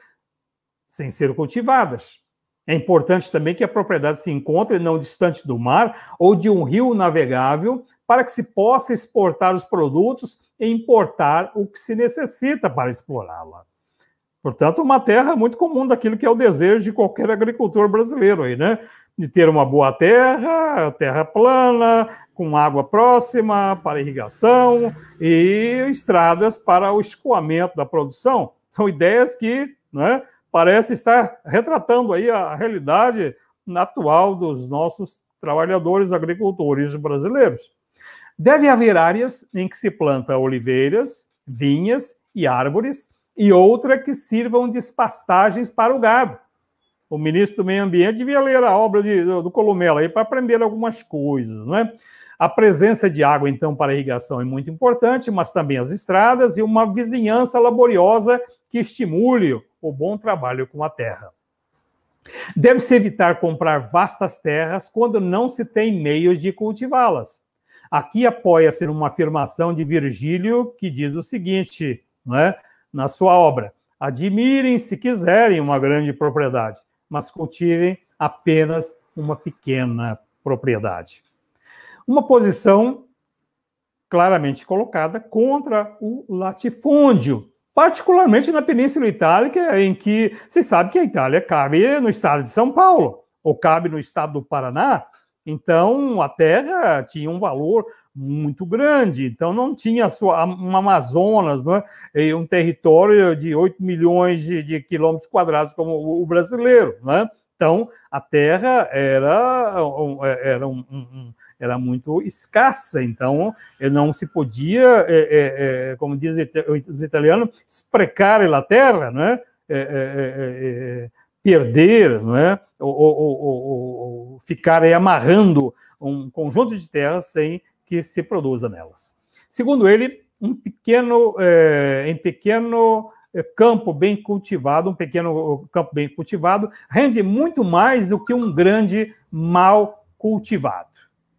sem ser cultivadas. É importante também que a propriedade se encontre não distante do mar ou de um rio navegável para que se possa exportar os produtos e importar o que se necessita para explorá-la. Portanto, uma terra muito comum daquilo que é o desejo de qualquer agricultor brasileiro aí, né? De ter uma boa terra, terra plana, com água próxima para irrigação e estradas para o escoamento da produção. São ideias que, né, parece estar retratando aí a realidade atual dos nossos trabalhadores agricultores brasileiros. Deve haver áreas em que se planta oliveiras, vinhas e árvores e outra que sirvam de pastagens para o gado. O ministro do Meio Ambiente devia ler a obra de, do, Columela aí para aprender algumas coisas, não é? A presença de água, então, para irrigação é muito importante, mas também as estradas e uma vizinhança laboriosa que estimule o bom trabalho com a terra. Deve-se evitar comprar vastas terras quando não se tem meios de cultivá-las. Aqui apoia-se numa afirmação de Virgílio que diz o seguinte, não é? Na sua obra. Admirem, se quiserem, uma grande propriedade, mas cultivem apenas uma pequena propriedade. Uma posição claramente colocada contra o latifúndio, particularmente na Península Itálica, em que se sabe que a Itália cabe no estado de São Paulo, ou cabe no estado do Paraná, então a terra tinha um valor muito grande, então não tinha sua, um Amazonas, não é? um território de 8 milhões de, de quilômetros quadrados como o brasileiro. Né? Então a terra era, era, um, um, era muito escassa, então não se podia, é, é, é como dizem os italianos, sprecar a terra, né? perder, não é? ou, ou, ou, ou ficar amarrando um conjunto de terras sem que se produza nelas. Segundo ele, um pequeno, é, em pequeno é, campo bem cultivado, um pequeno campo bem cultivado, rende muito mais do que um grande mal cultivado.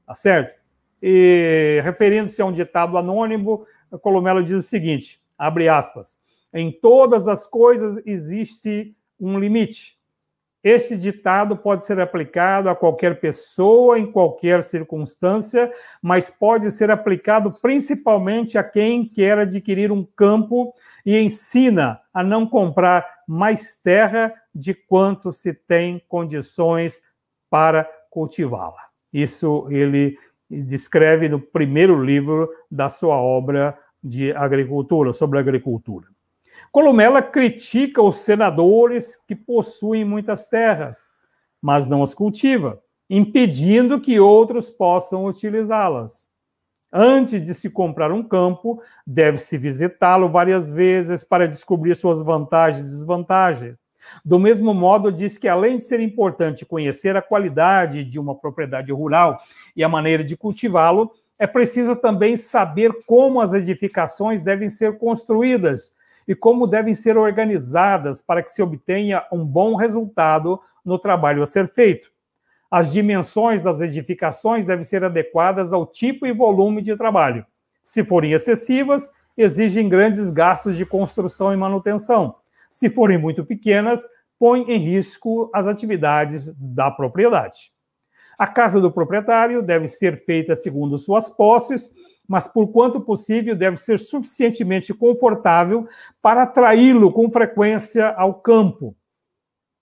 Tá certo? E referindo-se a um ditado anônimo, Colomelo diz o seguinte: abre aspas, em todas as coisas existe um limite. Este ditado pode ser aplicado a qualquer pessoa, em qualquer circunstância, mas pode ser aplicado principalmente a quem quer adquirir um campo e ensina a não comprar mais terra de quanto se tem condições para cultivá-la. Isso ele descreve no primeiro livro da sua obra de agricultura, sobre agricultura. Columela critica os senadores que possuem muitas terras, mas não as cultiva, impedindo que outros possam utilizá-las. Antes de se comprar um campo, deve-se visitá-lo várias vezes para descobrir suas vantagens e desvantagens. Do mesmo modo, diz que além de ser importante conhecer a qualidade de uma propriedade rural e a maneira de cultivá-lo, é preciso também saber como as edificações devem ser construídas e como devem ser organizadas para que se obtenha um bom resultado no trabalho a ser feito. As dimensões das edificações devem ser adequadas ao tipo e volume de trabalho. Se forem excessivas, exigem grandes gastos de construção e manutenção. Se forem muito pequenas, põem em risco as atividades da propriedade. A casa do proprietário deve ser feita segundo suas posses, mas por quanto possível deve ser suficientemente confortável para atraí-lo com frequência ao campo.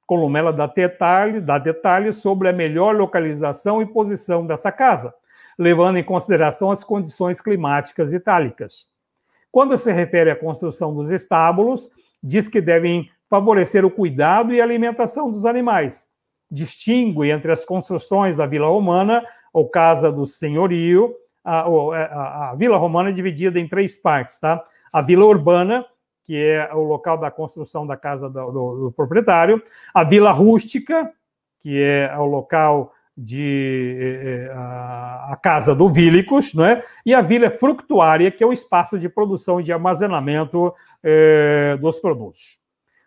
Columela dá, detalhe, detalhes sobre a melhor localização e posição dessa casa, levando em consideração as condições climáticas itálicas. Quando se refere à construção dos estábulos, diz que devem favorecer o cuidado e alimentação dos animais. Distingue entre as construções da Vila Romana, ou Casa do Senhorio, a, é, a, a, Vila Romana é dividida em três partes, tá? A Vila Urbana, que é o local da construção da casa do, do, do proprietário, a Vila Rústica, que é o local de eh, eh, a, casa do Vílicos, é? e a Vila Fructuária, que é o espaço de produção e de armazenamento dos produtos.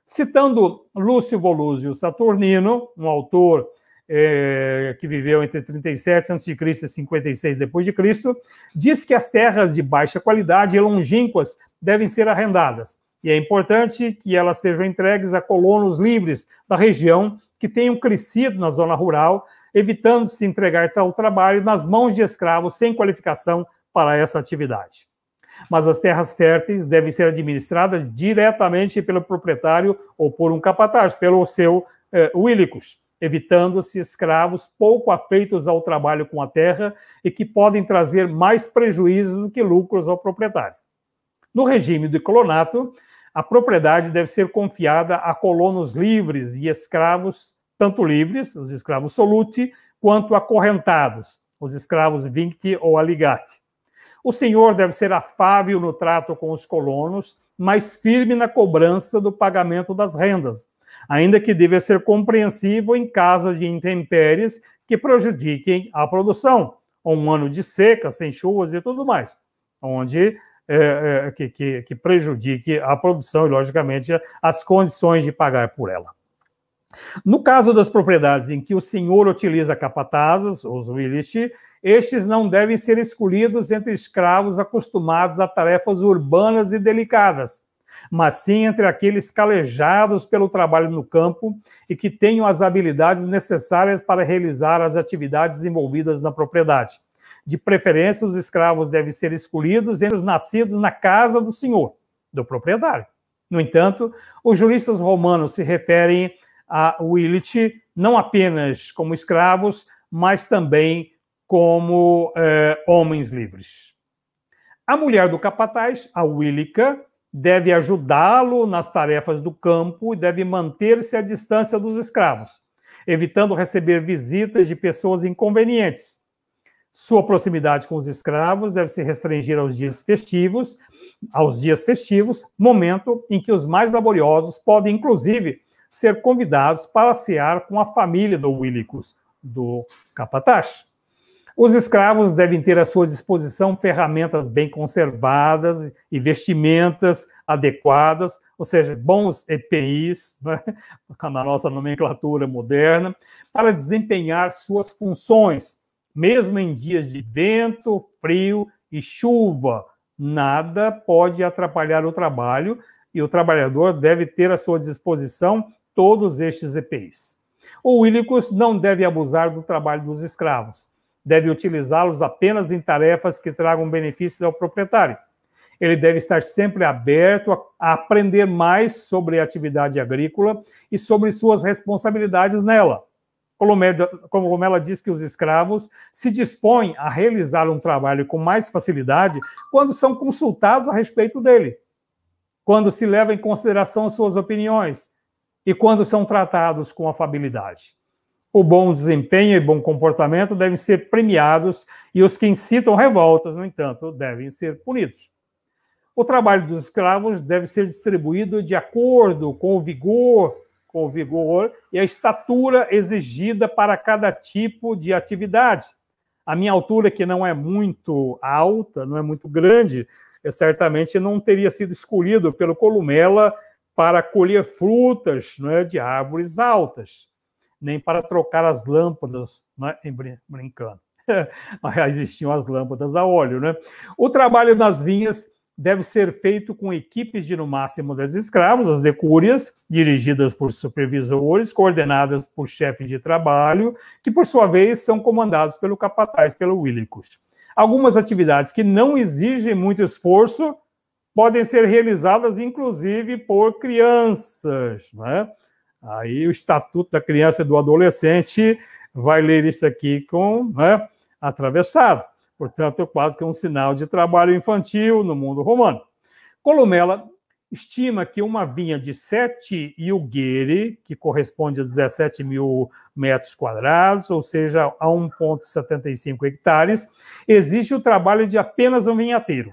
Citando Lúcio Volúzio Saturnino, um autor é, que viveu entre 37 a.C. e 56 d.C., diz que as terras de baixa qualidade e longínquas devem ser arrendadas. E é importante que elas sejam entregues a colonos livres da região que tenham crescido na zona rural, evitando se entregar tal trabalho nas mãos de escravos sem qualificação para essa atividade. Mas as terras férteis devem ser administradas diretamente pelo proprietário ou por um capataz, pelo seu eh, willicus evitando-se escravos pouco afeitos ao trabalho com a terra e que podem trazer mais prejuízos do que lucros ao proprietário. No regime do colonato, a propriedade deve ser confiada a colonos livres e escravos, tanto livres, os escravos soluti, quanto acorrentados, os escravos vincti ou aligati. O senhor deve ser afável no trato com os colonos, mas firme na cobrança do pagamento das rendas, ainda que deva ser compreensivo em caso de intempéries que prejudiquem a produção, ou um ano de seca, sem chuvas e tudo mais, onde é, é, que, que, que prejudique a produção e, logicamente, as condições de pagar por ela. No caso das propriedades em que o senhor utiliza capatazes, os willish, estes não devem ser escolhidos entre escravos acostumados a tarefas urbanas e delicadas, mas sim entre aqueles calejados pelo trabalho no campo e que tenham as habilidades necessárias para realizar as atividades envolvidas na propriedade. De preferência, os escravos devem ser escolhidos entre os nascidos na casa do senhor, do proprietário. No entanto, os juristas romanos se referem a Willit não apenas como escravos, mas também como eh, homens livres. A mulher do capataz, a Willica, deve ajudá-lo nas tarefas do campo e deve manter-se à distância dos escravos, evitando receber visitas de pessoas inconvenientes. Sua proximidade com os escravos deve se restringir aos dias festivos, aos dias festivos, momento em que os mais laboriosos podem, inclusive, ser convidados para cear com a família do Willicus, do capataz. Os escravos devem ter à sua disposição ferramentas bem conservadas e vestimentas adequadas, ou seja, bons EPIs, <laughs> né, na nossa nomenclatura moderna, para desempenhar suas funções, mesmo em dias de vento, frio e chuva. Nada pode atrapalhar o trabalho e o trabalhador deve ter à sua disposição todos estes EPIs. O Willicus não deve abusar do trabalho dos escravos deve utilizá-los apenas em tarefas que tragam benefícios ao proprietário. Ele deve estar sempre aberto a, aprender mais sobre a atividade agrícola e sobre suas responsabilidades nela. Como ela diz que os escravos se dispõem a realizar um trabalho com mais facilidade quando são consultados a respeito dele, quando se leva em consideração suas opiniões e quando são tratados com afabilidade. O bom desempenho e bom comportamento devem ser premiados e os que incitam revoltas, no entanto, devem ser punidos. O trabalho dos escravos deve ser distribuído de acordo com o vigor, com o vigor e a estatura exigida para cada tipo de atividade. A minha altura, que não é muito alta, não é muito grande, eu certamente não teria sido escolhido pelo Columela para colher frutas é, de árvores altas nem para trocar as lâmpadas, né? brincando. <laughs> Existiam as lâmpadas a óleo, né? O trabalho nas vinhas deve ser feito com equipes de no máximo 10 escravos, as decúrias, dirigidas por supervisores, coordenadas por chefes de trabalho, que por sua vez são comandados pelo capataz, pelo Willicus. Algumas atividades que não exigem muito esforço podem ser realizadas, inclusive, por crianças. Né? Aí o Estatuto da Criança e do Adolescente vai ler isso aqui com né, atravessado. Portanto, é quase que um sinal de trabalho infantil no mundo romano. Columela estima que uma vinha de 7 iugueri, que corresponde a 17 mil metros quadrados, ou seja, a 1,75 hectares, exige o trabalho de apenas um vinhateiro.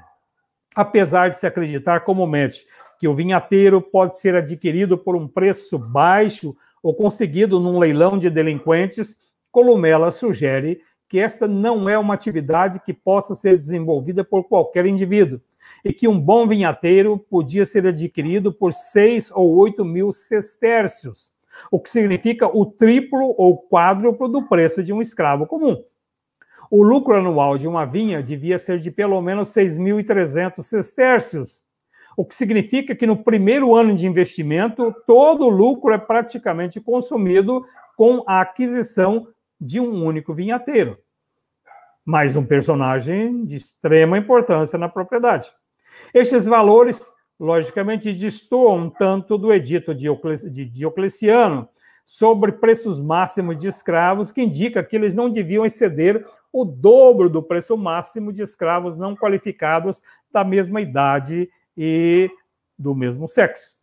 Apesar de se acreditar comumente que o vinhateiro pode ser adquirido por um preço baixo ou conseguido num leilão de delinquentes, Columela sugere que esta não é uma atividade que possa ser desenvolvida por qualquer indivíduo e que um bom vinhateiro podia ser adquirido por seis ou oito mil sestércios, o que significa o triplo ou quádruplo do preço de um escravo comum. O lucro anual de uma vinha devia ser de pelo menos 6.300 sestércios, o que significa que no primeiro ano de investimento, todo o lucro é praticamente consumido com a aquisição de um único vinhateiro. Mais um personagem de extrema importância na propriedade. Estes valores, logicamente, destoam tanto do edito de Diocleciano sobre preços máximos de escravos, que indica que eles não deviam exceder o dobro do preço máximo de escravos não qualificados da mesma idade e do mesmo sexo.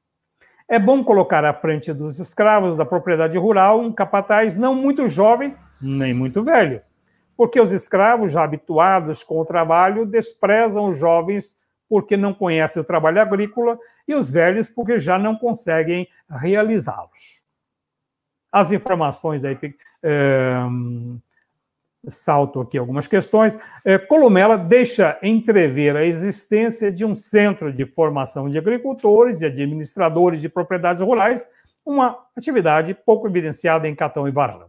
É bom colocar à frente dos escravos da propriedade rural um capataz não muito jovem nem muito velho, porque os escravos já habituados com o trabalho desprezam os jovens porque não conhecem o trabalho agrícola e os velhos porque já não conseguem realizá-los. As informações aí é, salto aqui algumas questões. É, Columela deixa entrever a existência de um centro de formação de agricultores e administradores de propriedades rurais, uma atividade pouco evidenciada em Catão e Varlão.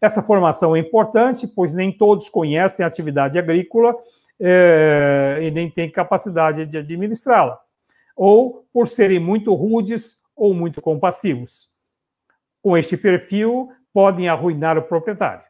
Essa formação é importante, pois nem todos conhecem a atividade agrícola é, e nem têm capacidade de administrá-la, ou por serem muito rudes ou muito compassivos. Com este perfil, podem arruinar o proprietário.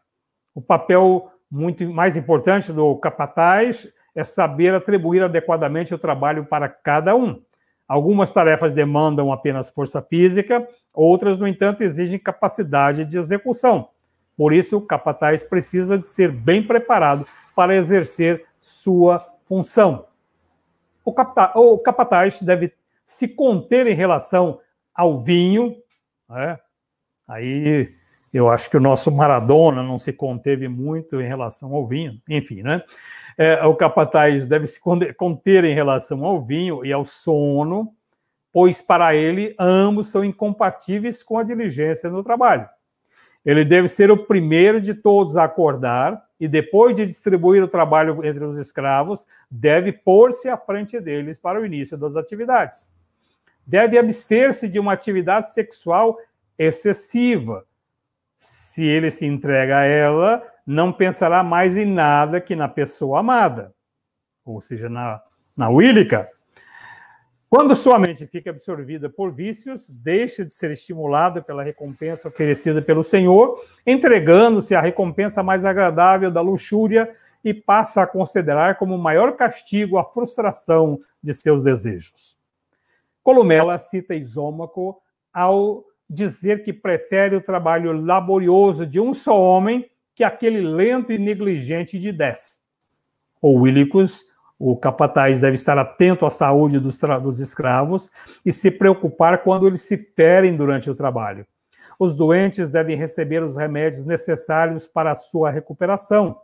O papel muito mais importante do capataz é saber atribuir adequadamente o trabalho para cada um. Algumas tarefas demandam apenas força física, outras, no entanto, exigem capacidade de execução. Por isso, o capataz precisa de ser bem preparado para exercer sua função. O, o capataz deve se conter em relação ao vinho, né? aí eu acho que o nosso Maradona não se conteve muito em relação ao vinho, enfim, né? É, o capataz deve se conter em relação ao vinho e ao sono, pois para ele ambos são incompatíveis com a diligência no trabalho. Ele deve ser o primeiro de todos a acordar e, depois de distribuir o trabalho entre os escravos, deve pôr-se à frente deles para o início das atividades. Deve abster-se de uma atividade sexual excessiva se ele se entrega a ela, não pensará mais em nada que na pessoa amada, ou seja, na, na Willica. Quando sua mente fica absorvida por vícios, deixa de ser estimulado pela recompensa oferecida pelo Senhor, entregando-se à recompensa mais agradável da luxúria e passa a considerar como maior castigo a frustração de seus desejos. Columela cita Isômaco ao dizer que prefere o trabalho laborioso de um só homem que aquele lento e negligente de dez. O Willicus, o capataz, deve estar atento à saúde dos, dos escravos e se preocupar quando eles se ferem durante o trabalho. Os doentes devem receber os remédios necessários para a sua recuperação.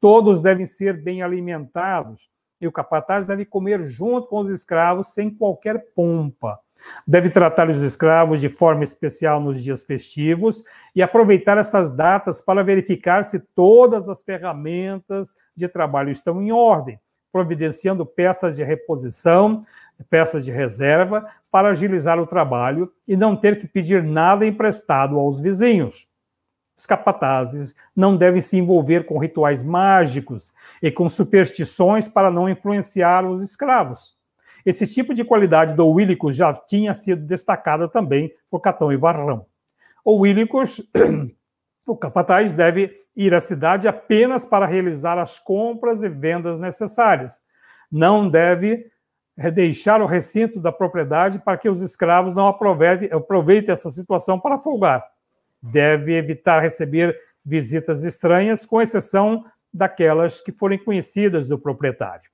Todos devem ser bem alimentados e o capataz deve comer junto com os escravos sem qualquer pompa. Deve tratar os escravos de forma especial nos dias festivos e aproveitar essas datas para verificar se todas as ferramentas de trabalho estão em ordem, providenciando peças de reposição, peças de reserva, para agilizar o trabalho e não ter que pedir nada emprestado aos vizinhos. Os capatazes não devem se envolver com rituais mágicos e com superstições para não influenciar os escravos. Esse tipo de qualidade do Willicus já tinha sido destacada também por Catão e Varrão. O Willicus, <clears throat> o capataz, deve ir à cidade apenas para realizar as compras e vendas necessárias. Não deve deixar o recinto da propriedade para que os escravos não aproveitem, essa situação para folgar. Deve evitar receber visitas estranhas, com exceção daquelas que forem conhecidas do proprietário.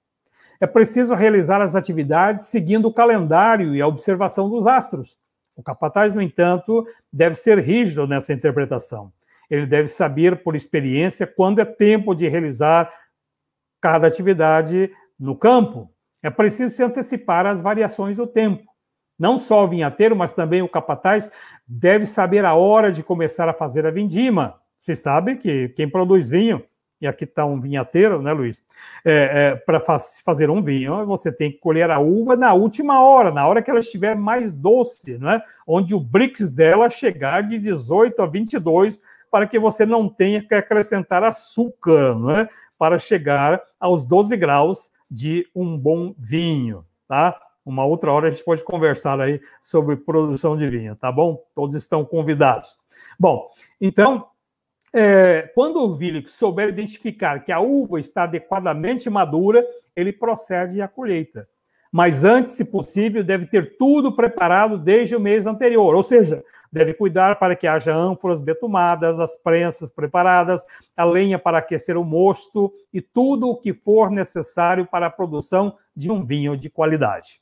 É preciso realizar as atividades seguindo o calendário e a observação dos astros. O capataz, no entanto, deve ser rígido nessa interpretação. Ele deve saber, por experiência, quando é tempo de realizar cada atividade no campo. É preciso se antecipar às variações do tempo. Não só o vinhateiro, mas também o capataz deve saber a hora de começar a fazer a vindima. Você sabe que quem produz vinho e aqui está um vinhateiro, né, Luiz? É, é, Para fazer um vinho, você tem que colher a uva na última hora, na hora que ela estiver mais doce, né? onde o Brix dela chegar de 18 a 22, para que você não tenha que acrescentar açúcar, né? para chegar aos 12 graus de um bom vinho, tá? Uma outra hora a gente pode conversar aí sobre produção de vinho, tá bom? Todos estão convidados. Bom, então, é, quando o Vilic souber identificar que a uva está adequadamente madura, ele procede à colheita. Mas antes, se possível, deve ter tudo preparado desde o mês anterior, ou seja, deve cuidar para que haja ânforas betumadas, as prensas preparadas, a lenha para aquecer o mosto e tudo o que for necessário para a produção de um vinho de qualidade.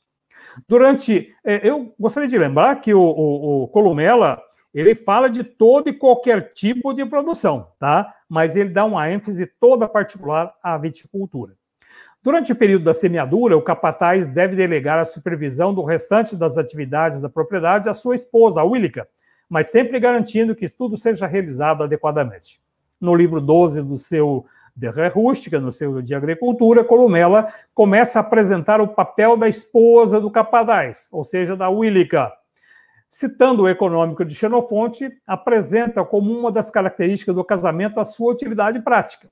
Durante. É, eu gostaria de lembrar que o, o, o Columela ele fala de todo e qualquer tipo de produção, tá? Mas ele dá uma ênfase toda particular à viticultura. Durante o período da semeadura, o capataz deve delegar a supervisão do restante das atividades da propriedade à sua esposa, a Willica, mas sempre garantindo que tudo seja realizado adequadamente. No livro 12 do seu De Rústica, no seu de Agricultura, Columela começa a apresentar o papel da esposa do capataz, ou seja, da Willica, citando o econômico de Xenofonte, apresenta como uma das características do casamento a sua utilidade prática.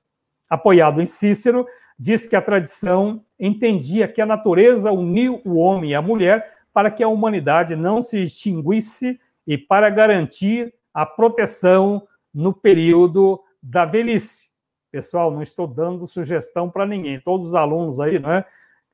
Apoiado em Cícero, diz que a tradição entendia que a natureza uniu o homem e a mulher para que a humanidade não se extinguisse e para garantir a proteção no período da velhice. Pessoal, não estou dando sugestão para ninguém. Todos os alunos aí, né,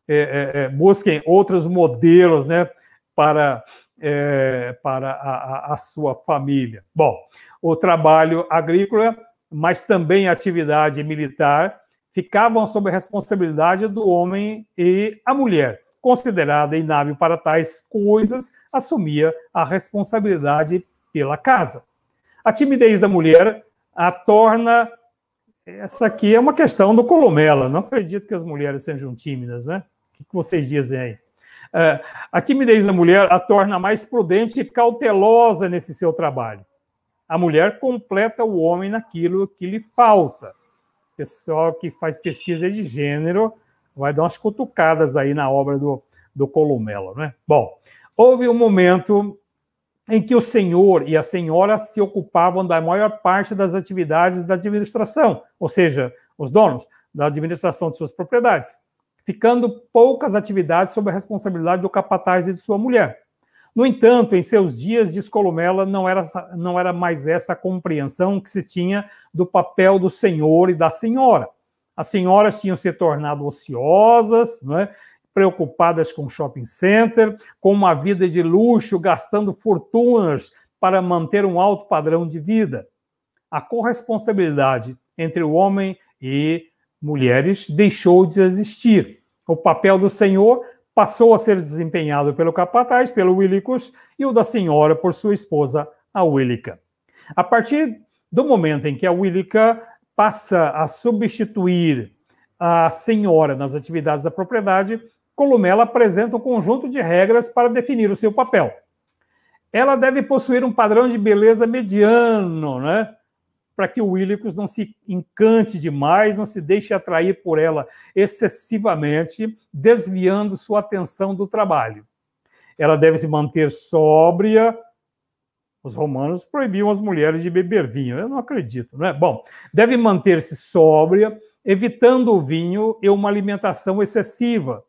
é, é, é, busquem outros modelos, né, para é, para a, a, sua família. Bom, o trabalho agrícola, mas também a atividade militar, ficavam sob a responsabilidade do homem e a mulher, considerada inábil para tais coisas, assumia a responsabilidade pela casa. A timidez da mulher a torna. Essa aqui é uma questão do Colomela. Não acredito que as mulheres sejam tímidas, né? O que vocês dizem aí? É, a timidez da mulher a torna mais prudente e cautelosa nesse seu trabalho. A mulher completa o homem naquilo que lhe falta. O pessoal que faz pesquisa de gênero vai dar umas cutucadas aí na obra do, do Columelo, né? Bom, houve um momento em que o senhor e a senhora se ocupavam da maior parte das atividades da administração, ou seja, os donos da administração de suas propriedades ficando poucas atividades sob a responsabilidade do capataz e de sua mulher. No entanto, em seus dias, diz Columela, não era, não era mais esta a compreensão que se tinha do papel do senhor e da senhora. As senhoras tinham se tornado ociosas, é? preocupadas com shopping center, com uma vida de luxo, gastando fortunas para manter um alto padrão de vida. A corresponsabilidade entre o homem e mulheres deixou de existir. O papel do senhor passou a ser desempenhado pelo capataz, pelo Willicus, e o da senhora por sua esposa, a Willica. A partir do momento em que a Willica passa a substituir a senhora nas atividades da propriedade, Columela apresenta um conjunto de regras para definir o seu papel. Ela deve possuir um padrão de beleza mediano, né? Para que o Willicus não se encante demais, não se deixe atrair por ela excessivamente, desviando sua atenção do trabalho. Ela deve se manter sóbria. Os romanos proibiam as mulheres de beber vinho. Eu não acredito, não é? Bom, deve manter-se sóbria, evitando o vinho e uma alimentação excessiva.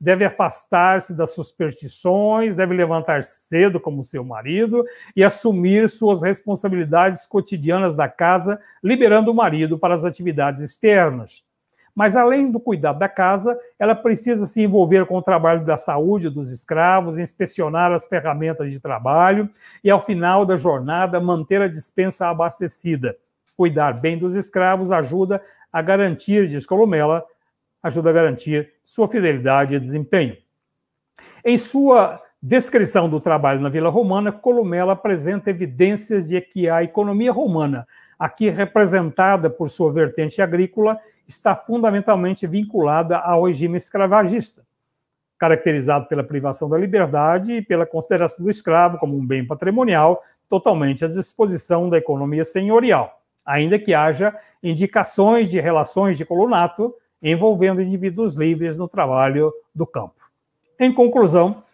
Deve afastar-se das superstições, deve levantar cedo como seu marido e assumir suas responsabilidades cotidianas da casa, liberando o marido para as atividades externas. Mas além do cuidado da casa, ela precisa se envolver com o trabalho da saúde dos escravos, inspecionar as ferramentas de trabalho e, ao final da jornada, manter a dispensa abastecida. Cuidar bem dos escravos ajuda a garantir, diz Colomela, ajuda a garantir sua fidelidade e desempenho. Em sua descrição do trabalho na Vila Romana, Columela apresenta evidências de que a economia romana, aqui representada por sua vertente agrícola, está fundamentalmente vinculada ao regime escravagista, caracterizado pela privação da liberdade e pela consideração do escravo como um bem patrimonial totalmente à disposição da economia senhorial, ainda que haja indicações de relações de colonato envolvendo indivíduos livres no trabalho do campo. Em conclusão,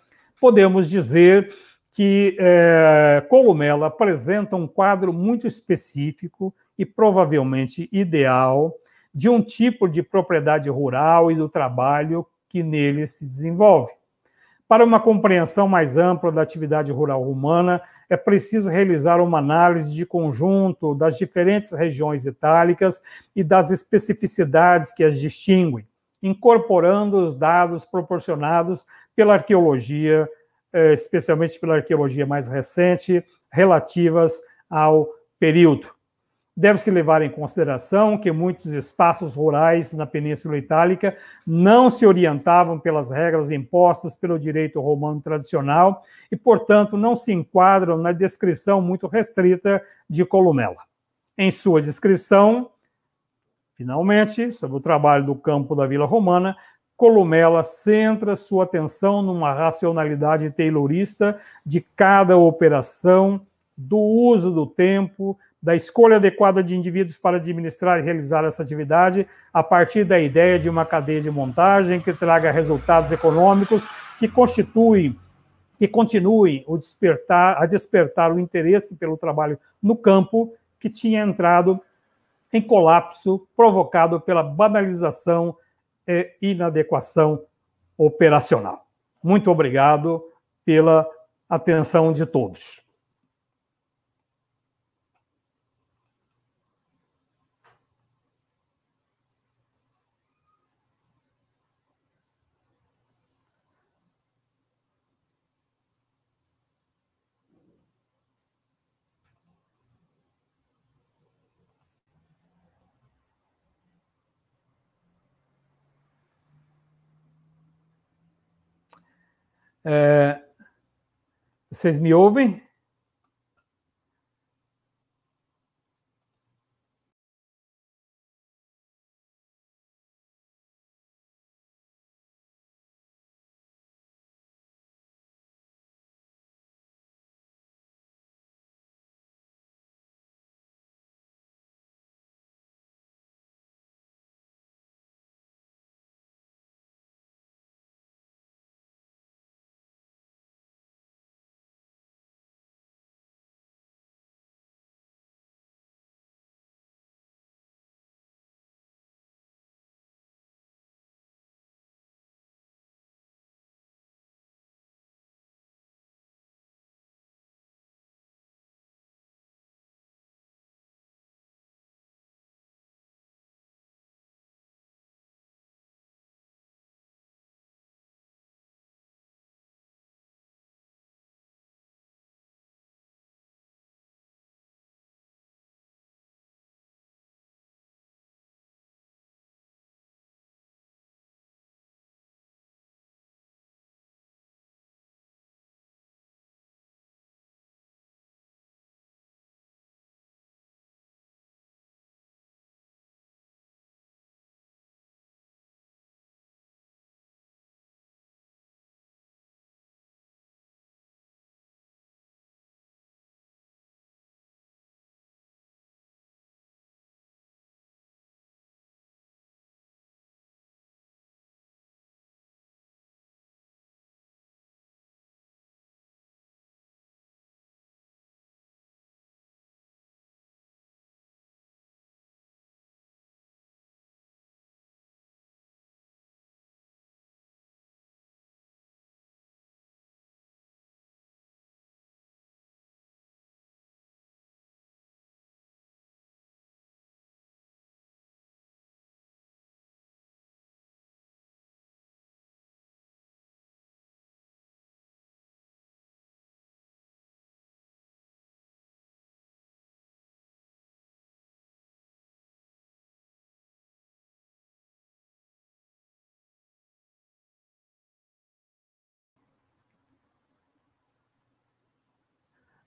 podemos dizer que é, Columela apresenta um quadro muito específico e provavelmente ideal de um tipo de propriedade rural e do trabalho que nele se desenvolve. Para uma compreensão mais ampla da atividade rural romana, é preciso realizar uma análise de conjunto das diferentes regiões itálicas e das especificidades que as distinguem, incorporando os dados proporcionados pela arqueologia, eh, especialmente pela arqueologia mais recente, relativas ao período. Deve-se levar em consideração que muitos espaços rurais na Península Itálica não se orientavam pelas regras impostas pelo direito romano tradicional e, portanto, não se enquadram na descrição muito restrita de Columela. Em sua descrição, finalmente, sobre o trabalho do campo da Vila Romana, Columela centra sua atenção numa racionalidade taylorista de cada operação, do uso do tempo, da escolha adequada de indivíduos para administrar e realizar essa atividade, a partir da ideia de uma cadeia de montagem que traga resultados econômicos que constituem que continue o despertar, a despertar o interesse pelo trabalho no campo que tinha entrado em colapso provocado pela banalização e inadequação operacional. Muito obrigado pela atenção de todos. É, vocês me ouvem?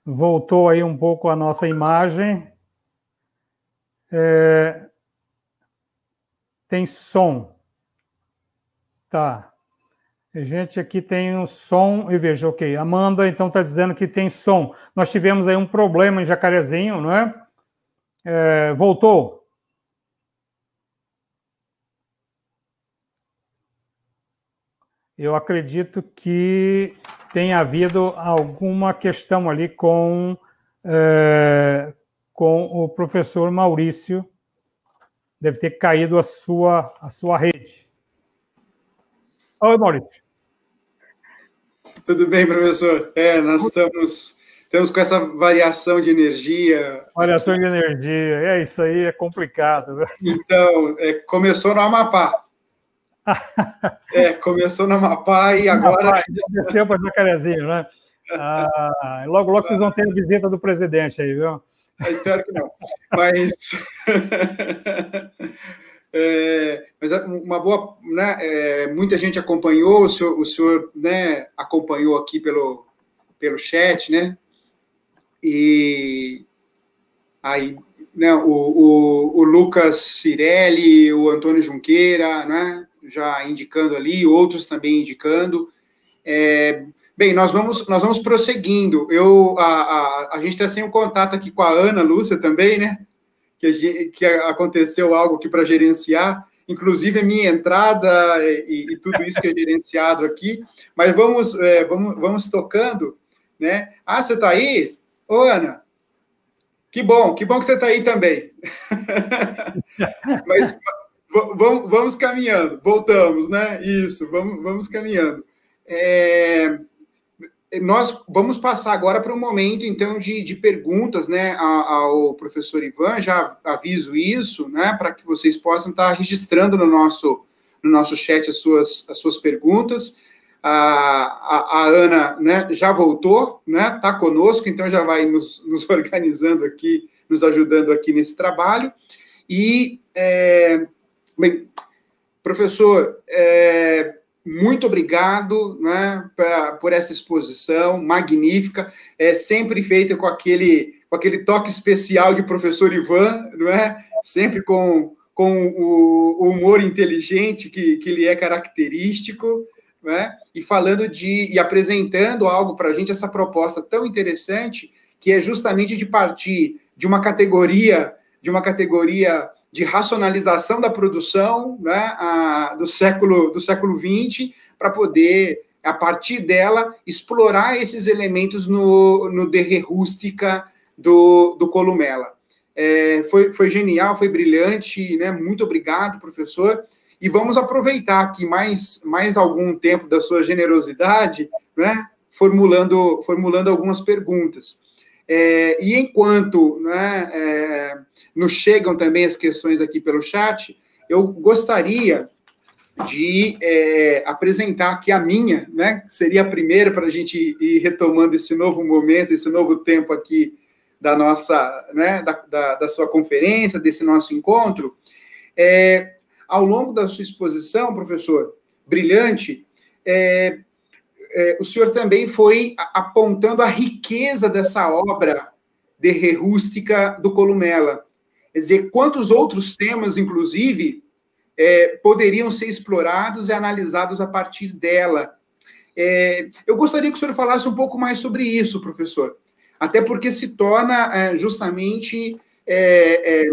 Voltou aí um pouco a nossa imagem. É... Tem som. Tá. A gente aqui tem um som e veja, ok. Amanda, então, está dizendo que tem som. Nós tivemos aí um problema em Jacarezinho, não é? é voltou. Eu acredito que tem havido alguma questão ali com, é, com o professor Maurício. Deve ter caído a sua, a sua rede. Oi, Maurício. Tudo bem, professor? É, nós estamos, estamos com essa variação de energia. Variação de energia, é isso aí, é complicado. Viu? Então, é, começou no Amapá. É, começou no Amapá e agora. Desceu para Jacarezinho, né? Ah, logo, logo vocês vão ter a visita do presidente aí, viu? Eu espero que não. Mas. <laughs> É, mas é uma boa, né, é, muita gente acompanhou, o senhor, o senhor né, acompanhou aqui pelo, pelo chat, né? E aí, né, o, o, o Lucas Cirelli, o Antônio Junqueira, né, já indicando ali, outros também indicando. É, bem, nós vamos, nós vamos prosseguindo. Eu, a, a, a gente está sem o contato aqui com a Ana Lúcia também, né? que, que aconteceu algo aqui para gerenciar, inclusive a minha entrada e, e, tudo isso que é gerenciado aqui. Mas vamos, é, vamos, vamos tocando, né? Ah, você está aí? Ô, Ana, que bom, que bom que você está aí também. <laughs> Mas vamos, vamos caminhando, voltamos, né? Isso, vamos, vamos caminhando. É, nós vamos passar agora para um momento, então, de, de perguntas, né, ao professor Ivan, já aviso isso, né, para que vocês possam estar registrando no nosso, no nosso chat as suas, as suas perguntas. A, a, a Ana, né, já voltou, né, está conosco, então já vai nos, nos <laughs> organizando aqui, nos ajudando aqui nesse trabalho. E, é, bem, professor, é, muito obrigado né, pra, por essa exposição magnífica, é sempre feita com aquele, com aquele toque especial de professor Ivan, não é? sempre com, com o, o humor inteligente que, que lhe é característico, né? e falando de e apresentando algo para a gente, essa proposta tão interessante, que é justamente de partir de uma categoria, de uma categoria de racionalização da produção né, a, do século do século XX para poder a partir dela explorar esses elementos no, no derre rústica do, do Columela. É, foi, foi genial, foi brilhante, né? Muito obrigado, professor. E vamos aproveitar aqui mais, mais algum tempo da sua generosidade, né? Formulando, formulando algumas perguntas. É, e enquanto né, é, nos chegam também as questões aqui pelo chat, eu gostaria de é, apresentar aqui a minha, né, seria a primeira para a gente ir retomando esse novo momento, esse novo tempo aqui da nossa, né, da, da, da sua conferência, desse nosso encontro. É, ao longo da sua exposição, professor, brilhante, é, é, o senhor também foi apontando a riqueza dessa obra de rústica do Columela. Quer dizer, quantos outros temas, inclusive, é, poderiam ser explorados e analisados a partir dela. É, eu gostaria que o senhor falasse um pouco mais sobre isso, professor, até porque se torna é, justamente é,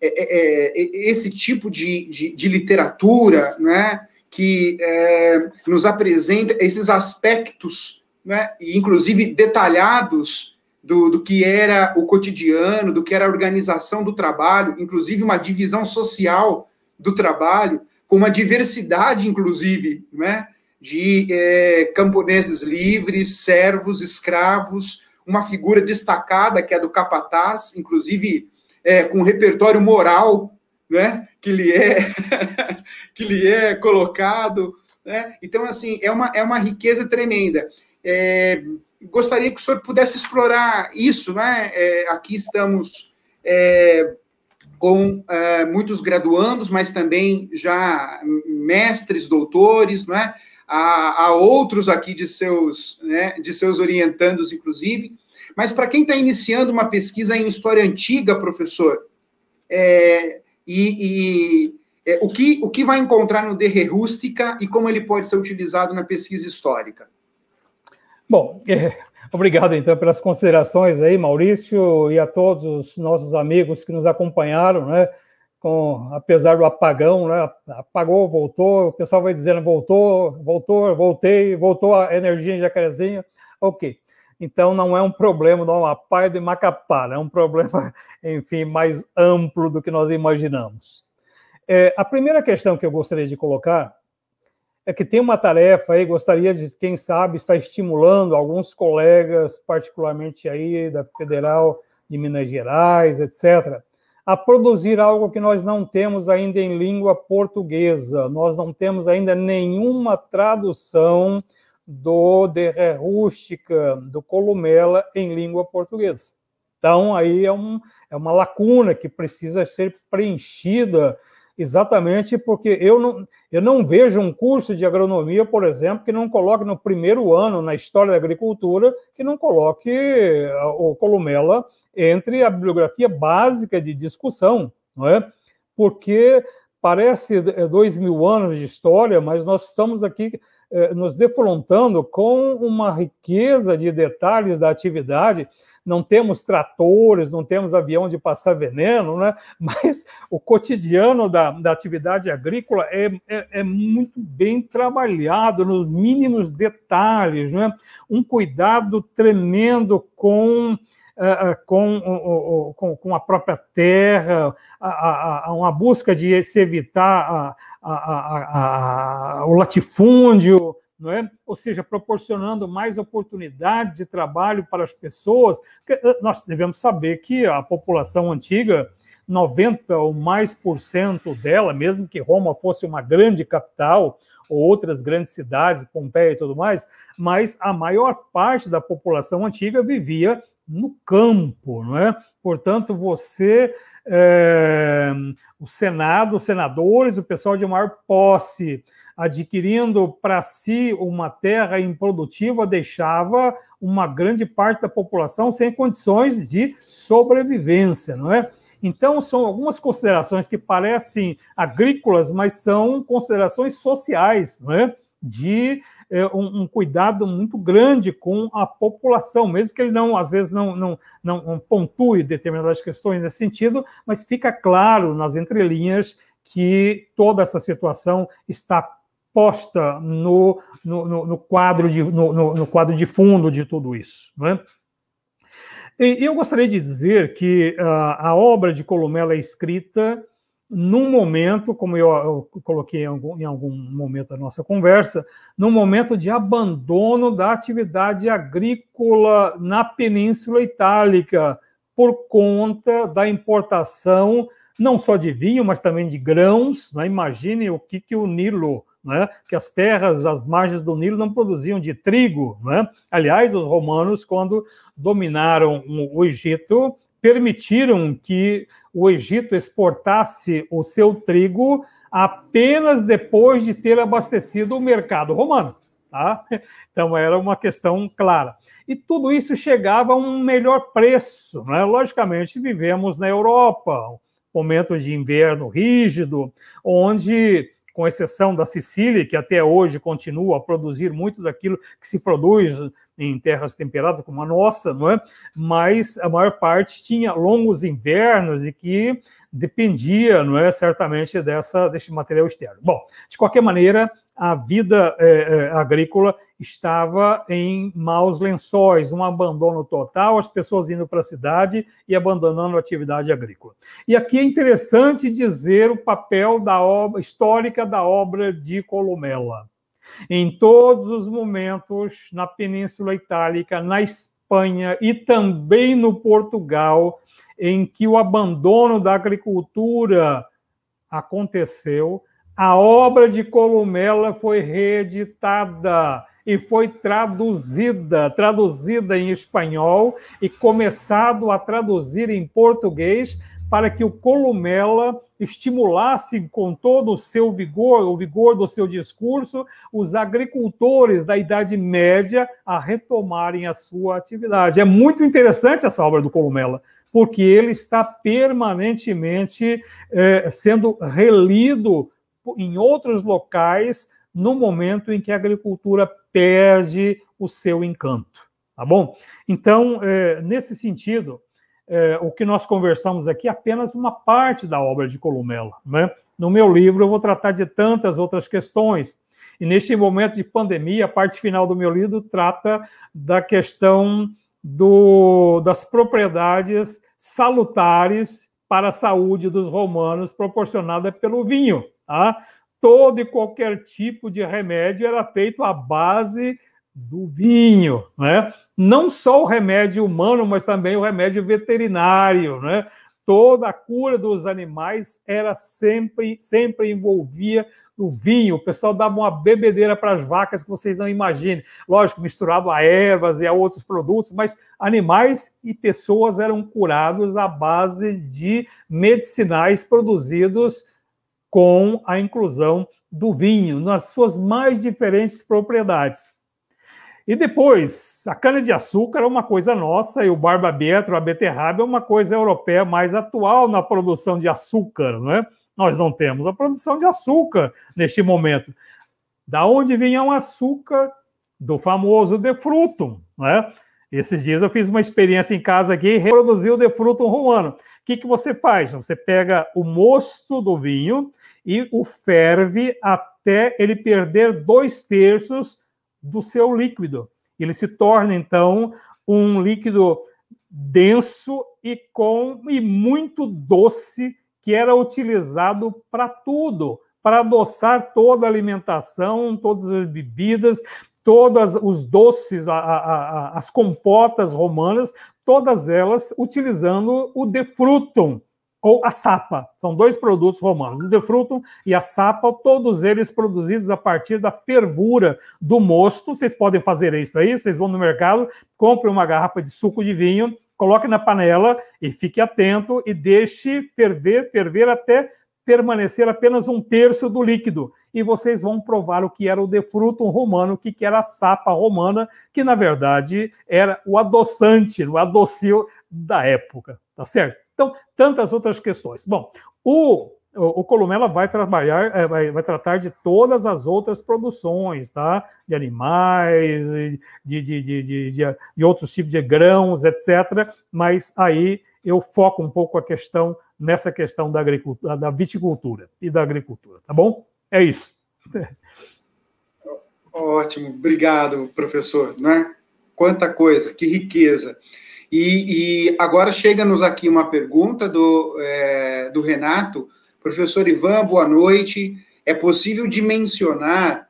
é, é, esse tipo de, de, de literatura, né? Que é, nos apresenta esses aspectos, né, e inclusive detalhados, do, do que era o cotidiano, do que era a organização do trabalho, inclusive uma divisão social do trabalho, com uma diversidade, inclusive, né, de é, camponeses livres, servos, escravos, uma figura destacada que é do capataz, inclusive é, com um repertório moral né, que lhe é <laughs> que lhe é colocado, né? Então assim é uma é uma riqueza tremenda. É, gostaria que o senhor pudesse explorar isso, né? É, aqui estamos é, com é, muitos graduandos, mas também já mestres, doutores, né? Há, há outros aqui de seus, né, de seus orientandos, inclusive. Mas para quem está iniciando uma pesquisa em história antiga, professor, é, e, e é, o, que, o que vai encontrar no DR Rústica e como ele pode ser utilizado na pesquisa histórica? Bom, é, obrigado então pelas considerações aí, Maurício, e a todos os nossos amigos que nos acompanharam, né? Com, apesar do apagão, né? Apagou, voltou, o pessoal vai dizendo voltou, voltou, voltei, voltou a energia em Jacarezinho. Ok. Então não é um problema do Amapá e de Macapá, é um problema, <laughs> enfim, mais amplo do que nós imaginamos. É, a primeira questão que eu gostaria de colocar é que tem uma tarefa aí, gostaria de, quem sabe, estar estimulando alguns colegas, particularmente aí da Federal de Minas Gerais, etc., a produzir algo que nós não temos ainda em língua portuguesa. Nós não temos ainda nenhuma tradução do De Rústica, do Columela, em língua portuguesa. Então, aí é, um, é uma lacuna que precisa ser preenchida exatamente porque eu não, eu não vejo um curso de agronomia, por exemplo, que não coloque no primeiro ano, na história da agricultura, que não coloque o Columela entre a bibliografia básica de discussão, não é? Porque parece é, dois mil anos de história, mas nós estamos aqui é, nos defrontando com uma riqueza de detalhes da atividade não temos tratores, não temos avião de passar veneno, né? <laughs> mas o cotidiano da, da atividade agrícola é, é, é, muito bem trabalhado, nos mínimos detalhes, né? um cuidado tremendo com. Uh, com, com, com, a própria terra, a, a, a, uma busca de se evitar a, o latifúndio, não é? ou seja, proporcionando mais oportunidade de trabalho para as pessoas. Eh, nós devemos saber que a população antiga, 90 ou mais por cento dela, mesmo que Roma fosse uma grande capital, ou outras grandes cidades, Pompeia e tudo mais, mas a maior parte da população antiga vivia no campo, não é? Portanto, você, é, o Senado, os senadores, o pessoal de maior posse, adquirindo para si uma terra improdutiva, deixava uma grande parte da população sem condições de sobrevivência, não é? Então, são algumas considerações que parecem agrícolas, mas são considerações sociais, não é? de é, um, um, cuidado muito grande com a população, mesmo que ele não, às vezes, não, não, não pontue determinadas questões nesse sentido, mas fica claro nas entrelinhas que toda essa situação está posta no, no, no quadro, de, no, no, quadro de fundo de tudo isso. Não é? E eu gostaria de dizer que uh, a obra de Columela é escrita num momento, como eu, eu coloquei em algum, em algum, momento da nossa conversa, num momento de abandono da atividade agrícola na Península Itálica, por conta da importação não só de vinho, mas também de grãos. Né? Imagine o que, que o Nilo né, que as terras as margens do Nilo não produziam de trigo. Né? Aliás, os romanos, quando dominaram o Egito, permitiram que o Egito exportasse o seu trigo apenas depois de ter abastecido o mercado romano. Tá? <laughs> Então era uma questão clara. E tudo isso chegava a um melhor preço. Né? Logicamente, vivemos na Europa, momento de inverno rígido, onde com exceção da Sicília, que até hoje continua a produzir muito daquilo que se produz em terras temperadas como a nossa, não é? Mas a maior parte tinha longos invernos e que dependia, não é, certamente dessa desse material externo. Bom, de qualquer maneira, a vida é, é, agrícola estava em maus lençóis, um abandono total, as pessoas indo para a cidade e abandonando a atividade agrícola. E aqui é interessante dizer o papel da obra histórica da obra de Columela. Em todos os momentos na Península Itálica, na Espanha e também no Portugal, em que o abandono da agricultura aconteceu, a obra de Columela foi reeditada e foi traduzida, traduzida em espanhol e começado a traduzir em português para que o Columela estimulasse com todo o seu vigor, o vigor do seu discurso, os agricultores da Idade Média a retomarem a sua atividade. É muito interessante essa obra do Columela, porque ele está permanentemente é, sendo relido em outros locais no momento em que a agricultura perde o seu encanto. Tá bom? Então, é, nesse sentido, é, o que nós conversamos aqui é apenas uma parte da obra de Columela. Né? No meu livro, eu vou tratar de tantas outras questões. E neste momento de pandemia, a parte final do meu livro trata da questão do, das propriedades salutares para a saúde dos romanos proporcionada pelo vinho. Todo e qualquer tipo de remédio era feito à base do vinho, né? Não só o remédio humano, mas também o remédio veterinário, né? Toda a cura dos animais era sempre, sempre envolvia o vinho. O pessoal dava uma bebedeira para as vacas que vocês não imaginem. Lógico, misturado a ervas e a outros produtos, mas animais e pessoas eram curados à base de medicinais produzidos com a inclusão do vinho nas suas mais diferentes propriedades. E depois, a cana-de-açúcar é uma coisa nossa e o barba-betro, a beterraba, é uma coisa europeia mais atual na produção de açúcar, não é? Nós não temos a produção de açúcar neste momento. Da onde vinha o açúcar? Do famoso defrutum, não é? Esses dias eu fiz uma experiência em casa aqui e reproduzi o defrutum romano. Que, que você faz? Você pega o mosto do vinho e o ferve até ele perder dois terços do seu líquido. Ele se torna, então, um líquido denso e com e muito doce que era utilizado para tudo, para adoçar toda a alimentação, todas as bebidas, todos os doces, a, a, a, as compotas romanas, todas elas utilizando o defrutum, ou a sapa. São dois produtos romanos, o defrutum e a sapa, todos eles produzidos a partir da fervura do mosto. Vocês podem fazer isso aí, vocês vão no mercado, comprem uma garrafa de suco de vinho, coloque na panela e fique atento e deixe ferver, ferver até permanecer apenas um terço do líquido. E vocês vão provar o que era o defrutum romano, o que era a sapa romana, que na verdade era o adoçante, o adocio da época, tá certo? Então, tantas outras questões. Bom, o, o, Columela vai trabalhar, é, vai, vai, tratar de todas as outras produções, tá? De animais, de, de, de, de outros tipos de grãos, etc. Mas aí eu foco um pouco a questão nessa questão da agricultura, da viticultura e da agricultura, tá bom? É isso. <laughs> Ótimo, obrigado, professor. Né? Quanta coisa, que riqueza. E, e agora chega-nos aqui uma pergunta do, é, do Renato. Professor Ivan, boa noite. É possível dimensionar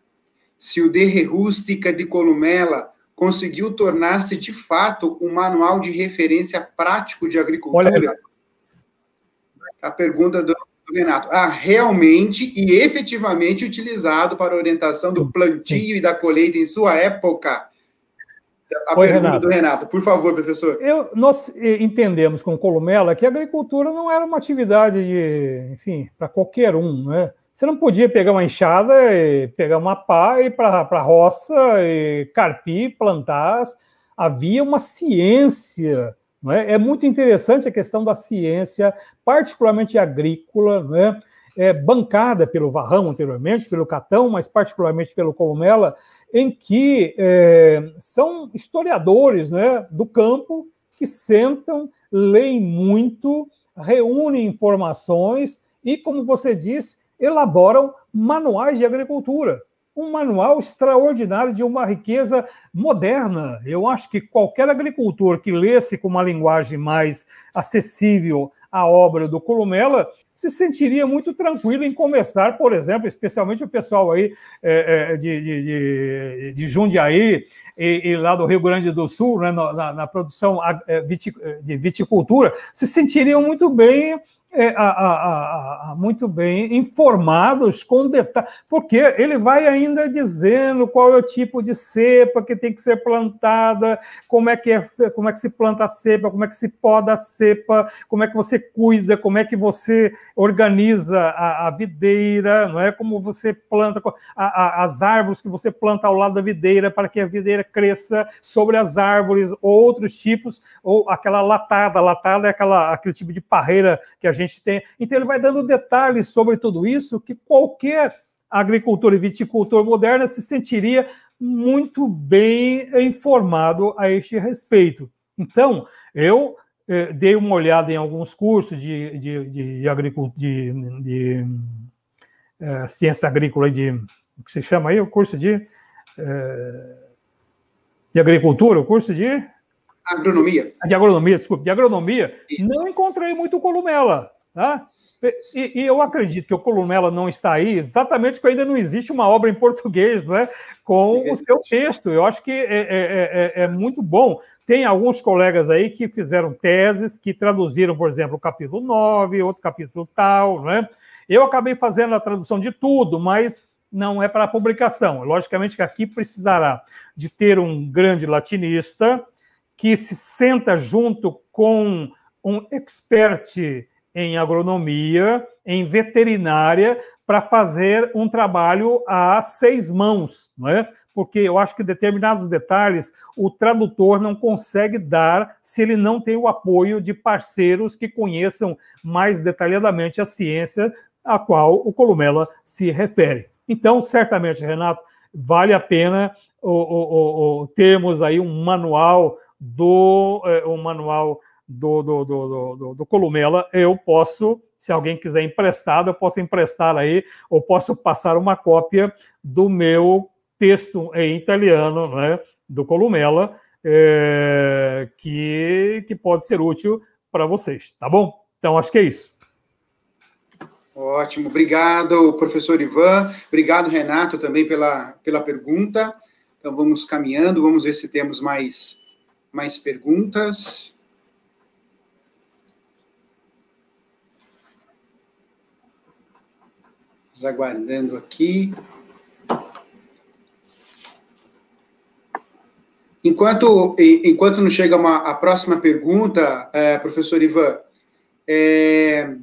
se o De Rústica de Columela conseguiu tornar-se de fato um manual de referência prático de agricultura? Olha. A pergunta do, do Renato. Ah, realmente e efetivamente utilizado para orientação do plantio Sim. e da colheita em sua época a Oi, pergunta Renato. do Renato. Por favor, professor. Eu, nós entendemos com Columela que a agricultura não era uma atividade de, enfim, para qualquer um, né? Você não podia pegar uma enxada e pegar uma pá e ir para a roça e carpir, plantar. Havia uma ciência. Não é? é muito interessante a questão da ciência, particularmente agrícola, não é? É, bancada pelo Varrão anteriormente, pelo Catão, mas particularmente pelo Columela, em que é, são historiadores né, do campo que sentam, leem muito, reúnem informações e, como você diz, elaboram manuais de agricultura. Um manual extraordinário de uma riqueza moderna. Eu acho que qualquer agricultor que lesse com uma linguagem mais acessível a obra do Columela, se sentiria muito tranquilo em começar, por exemplo, especialmente o pessoal aí é, é de, de, de, de Jundiaí e, e, lá do Rio Grande do Sul, né, na, na produção é, de viticultura, se sentiriam muito bem é, a, a, a, muito bem informados com detalhes, porque ele vai ainda dizendo qual é o tipo de cepa que tem que ser plantada, como é que, é, como é que se planta a cepa, como é que se poda a cepa, como é que você cuida, como é que você organiza a, a videira, não é? Como você planta as árvores que você planta ao lado da videira para que a videira cresça sobre as árvores, outros tipos, ou aquela latada, latada é aquela, aquele tipo de parreira que a gente tem. Então, ele vai dando detalhes sobre tudo isso que qualquer agricultor e viticultor moderno se sentiria muito bem informado a este respeito. Então, eu eh, dei uma olhada em alguns cursos de, de, de, de, de, de eh, ciência agrícola, de o que se chama aí, o curso de, eh, de agricultura, o curso de agronomia. De agronomia, desculpe, de agronomia, não encontrei muito columela. Tá? E, e, eu acredito que o Columela não está aí exatamente porque ainda não existe uma obra em português não é? com o seu texto. Eu acho que é, é, é, é, muito bom. Tem alguns colegas aí que fizeram teses, que traduziram, por exemplo, o capítulo 9, outro capítulo tal. Não é? Eu acabei fazendo a tradução de tudo, mas não é para publicação. Logicamente que aqui precisará de ter um grande latinista que se senta junto com um expert em agronomia, em veterinária, para fazer um trabalho a seis mãos, não é? Porque eu acho que determinados detalhes o tradutor não consegue dar se ele não tem o apoio de parceiros que conheçam mais detalhadamente a ciência a qual o Columela se refere. Então, certamente, Renato, vale a pena o, o, o, termos aí um manual do é, um manual do, do, do, do, do Columela, eu posso, se alguém quiser emprestado, eu posso emprestar aí, ou posso passar uma cópia do meu texto em italiano, né, do Columela, é, que, que pode ser útil para vocês, tá bom? Então, acho que é isso. Ótimo, obrigado, professor Ivan, obrigado, Renato, também pela, pela pergunta. Então, vamos caminhando, vamos ver se temos mais, mais perguntas. aguardando aqui. Enquanto, enquanto não chega uma, a próxima pergunta, é, professor Ivan, é,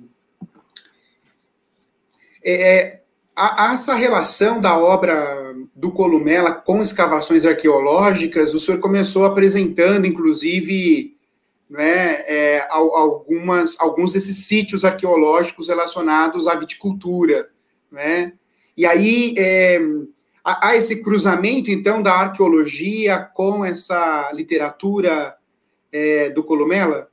é, a, a essa relação da obra do Columela com escavações arqueológicas, o senhor começou apresentando, inclusive, né, é, algumas, alguns desses sítios arqueológicos relacionados à viticultura né? E aí é, há esse cruzamento, então, da arqueologia com essa literatura é, do Columela?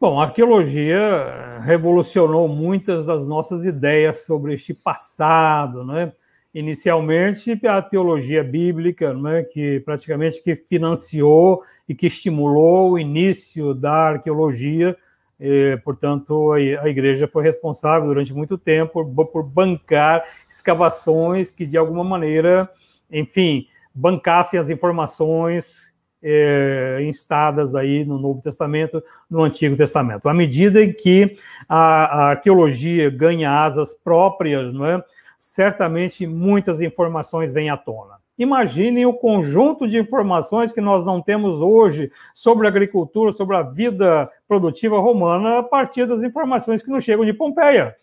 Bom, a arqueologia revolucionou muitas das nossas ideias sobre este passado, né? Inicialmente, a teologia bíblica, né, que praticamente que financiou e que estimulou o início da arqueologia e, portanto, a igreja foi responsável durante muito tempo por, bancar escavações que, de alguma maneira, enfim, bancassem as informações é, instadas aí no Novo Testamento, no Antigo Testamento. À medida em que a, a arqueologia ganha asas próprias, não é? Certamente muitas informações vêm à tona. Imaginem o conjunto de informações que nós não temos hoje sobre a agricultura, sobre a vida produtiva romana, a partir das informações que nos chegam de Pompeia.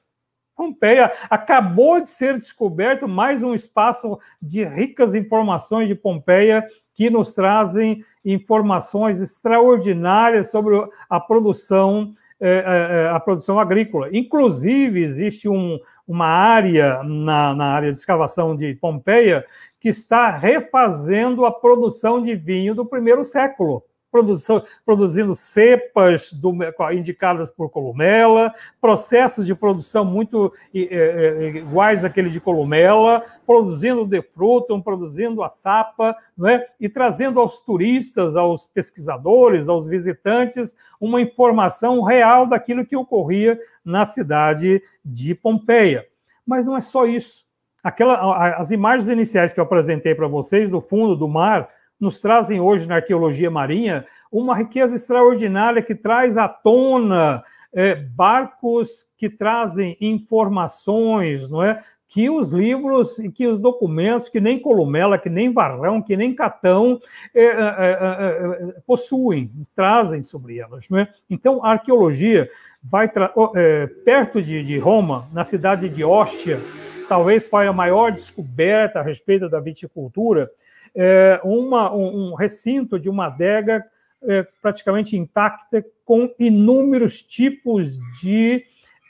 Pompeia acabou de ser descoberto mais um espaço de ricas informações de Pompeia que nos trazem informações extraordinárias sobre a produção é, é, é, a produção agrícola. Inclusive, existe um, uma área na, na área de escavação de Pompeia que está refazendo a produção de vinho do primeiro século produção, produzindo cepas do, indicadas por Columela, processos de produção muito iguais àquele de Columela, produzindo de fruto, produzindo a sapa, não é? e trazendo aos turistas, aos pesquisadores, aos visitantes, uma informação real daquilo que ocorria na cidade de Pompeia. Mas não é só isso. Aquela, as imagens iniciais que eu apresentei para vocês do fundo do mar nos trazem hoje na arqueologia marinha uma riqueza extraordinária que traz à tona é, barcos que trazem informações, não é? que os livros e que os documentos, que nem Columela, que nem Varrão, que nem Catão é, é, é, é possuem, trazem sobre elas. Não é? Então, a arqueologia vai é, perto de, de, Roma, na cidade de Ostia, talvez foi a maior descoberta a respeito da viticultura, é, uma, um, um, recinto de uma adega praticamente intacta, com inúmeros tipos de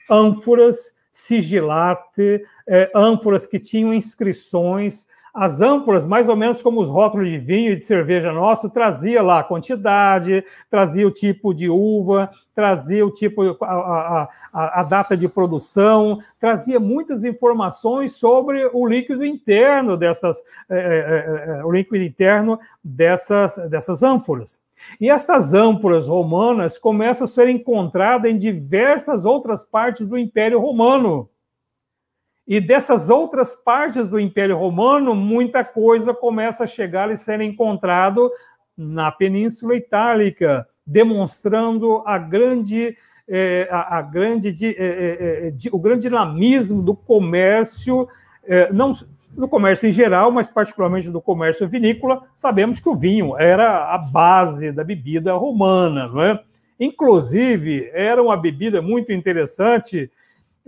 ânforas sigilate, é, ânforas que tinham inscrições. As ânforas, mais ou menos como os rótulos de vinho e de cerveja nosso, trazia lá a quantidade, trazia o tipo de uva, trazia o tipo, a, a, a data de produção, trazia muitas informações sobre o líquido interno dessas, é, é, é, é o líquido interno dessas, dessas ânforas. E essas ânforas romanas começam a ser encontradas em diversas outras partes do Império Romano. E dessas outras partes do Império Romano, muita coisa começa a chegar e ser encontrado na Península Itálica, demonstrando a grande, eh, a, a, grande, eh, eh, o grande dinamismo do comércio, não no comércio em geral, mas particularmente do comércio vinícola, sabemos que o vinho era a base da bebida romana, não é? Inclusive, era uma bebida muito interessante.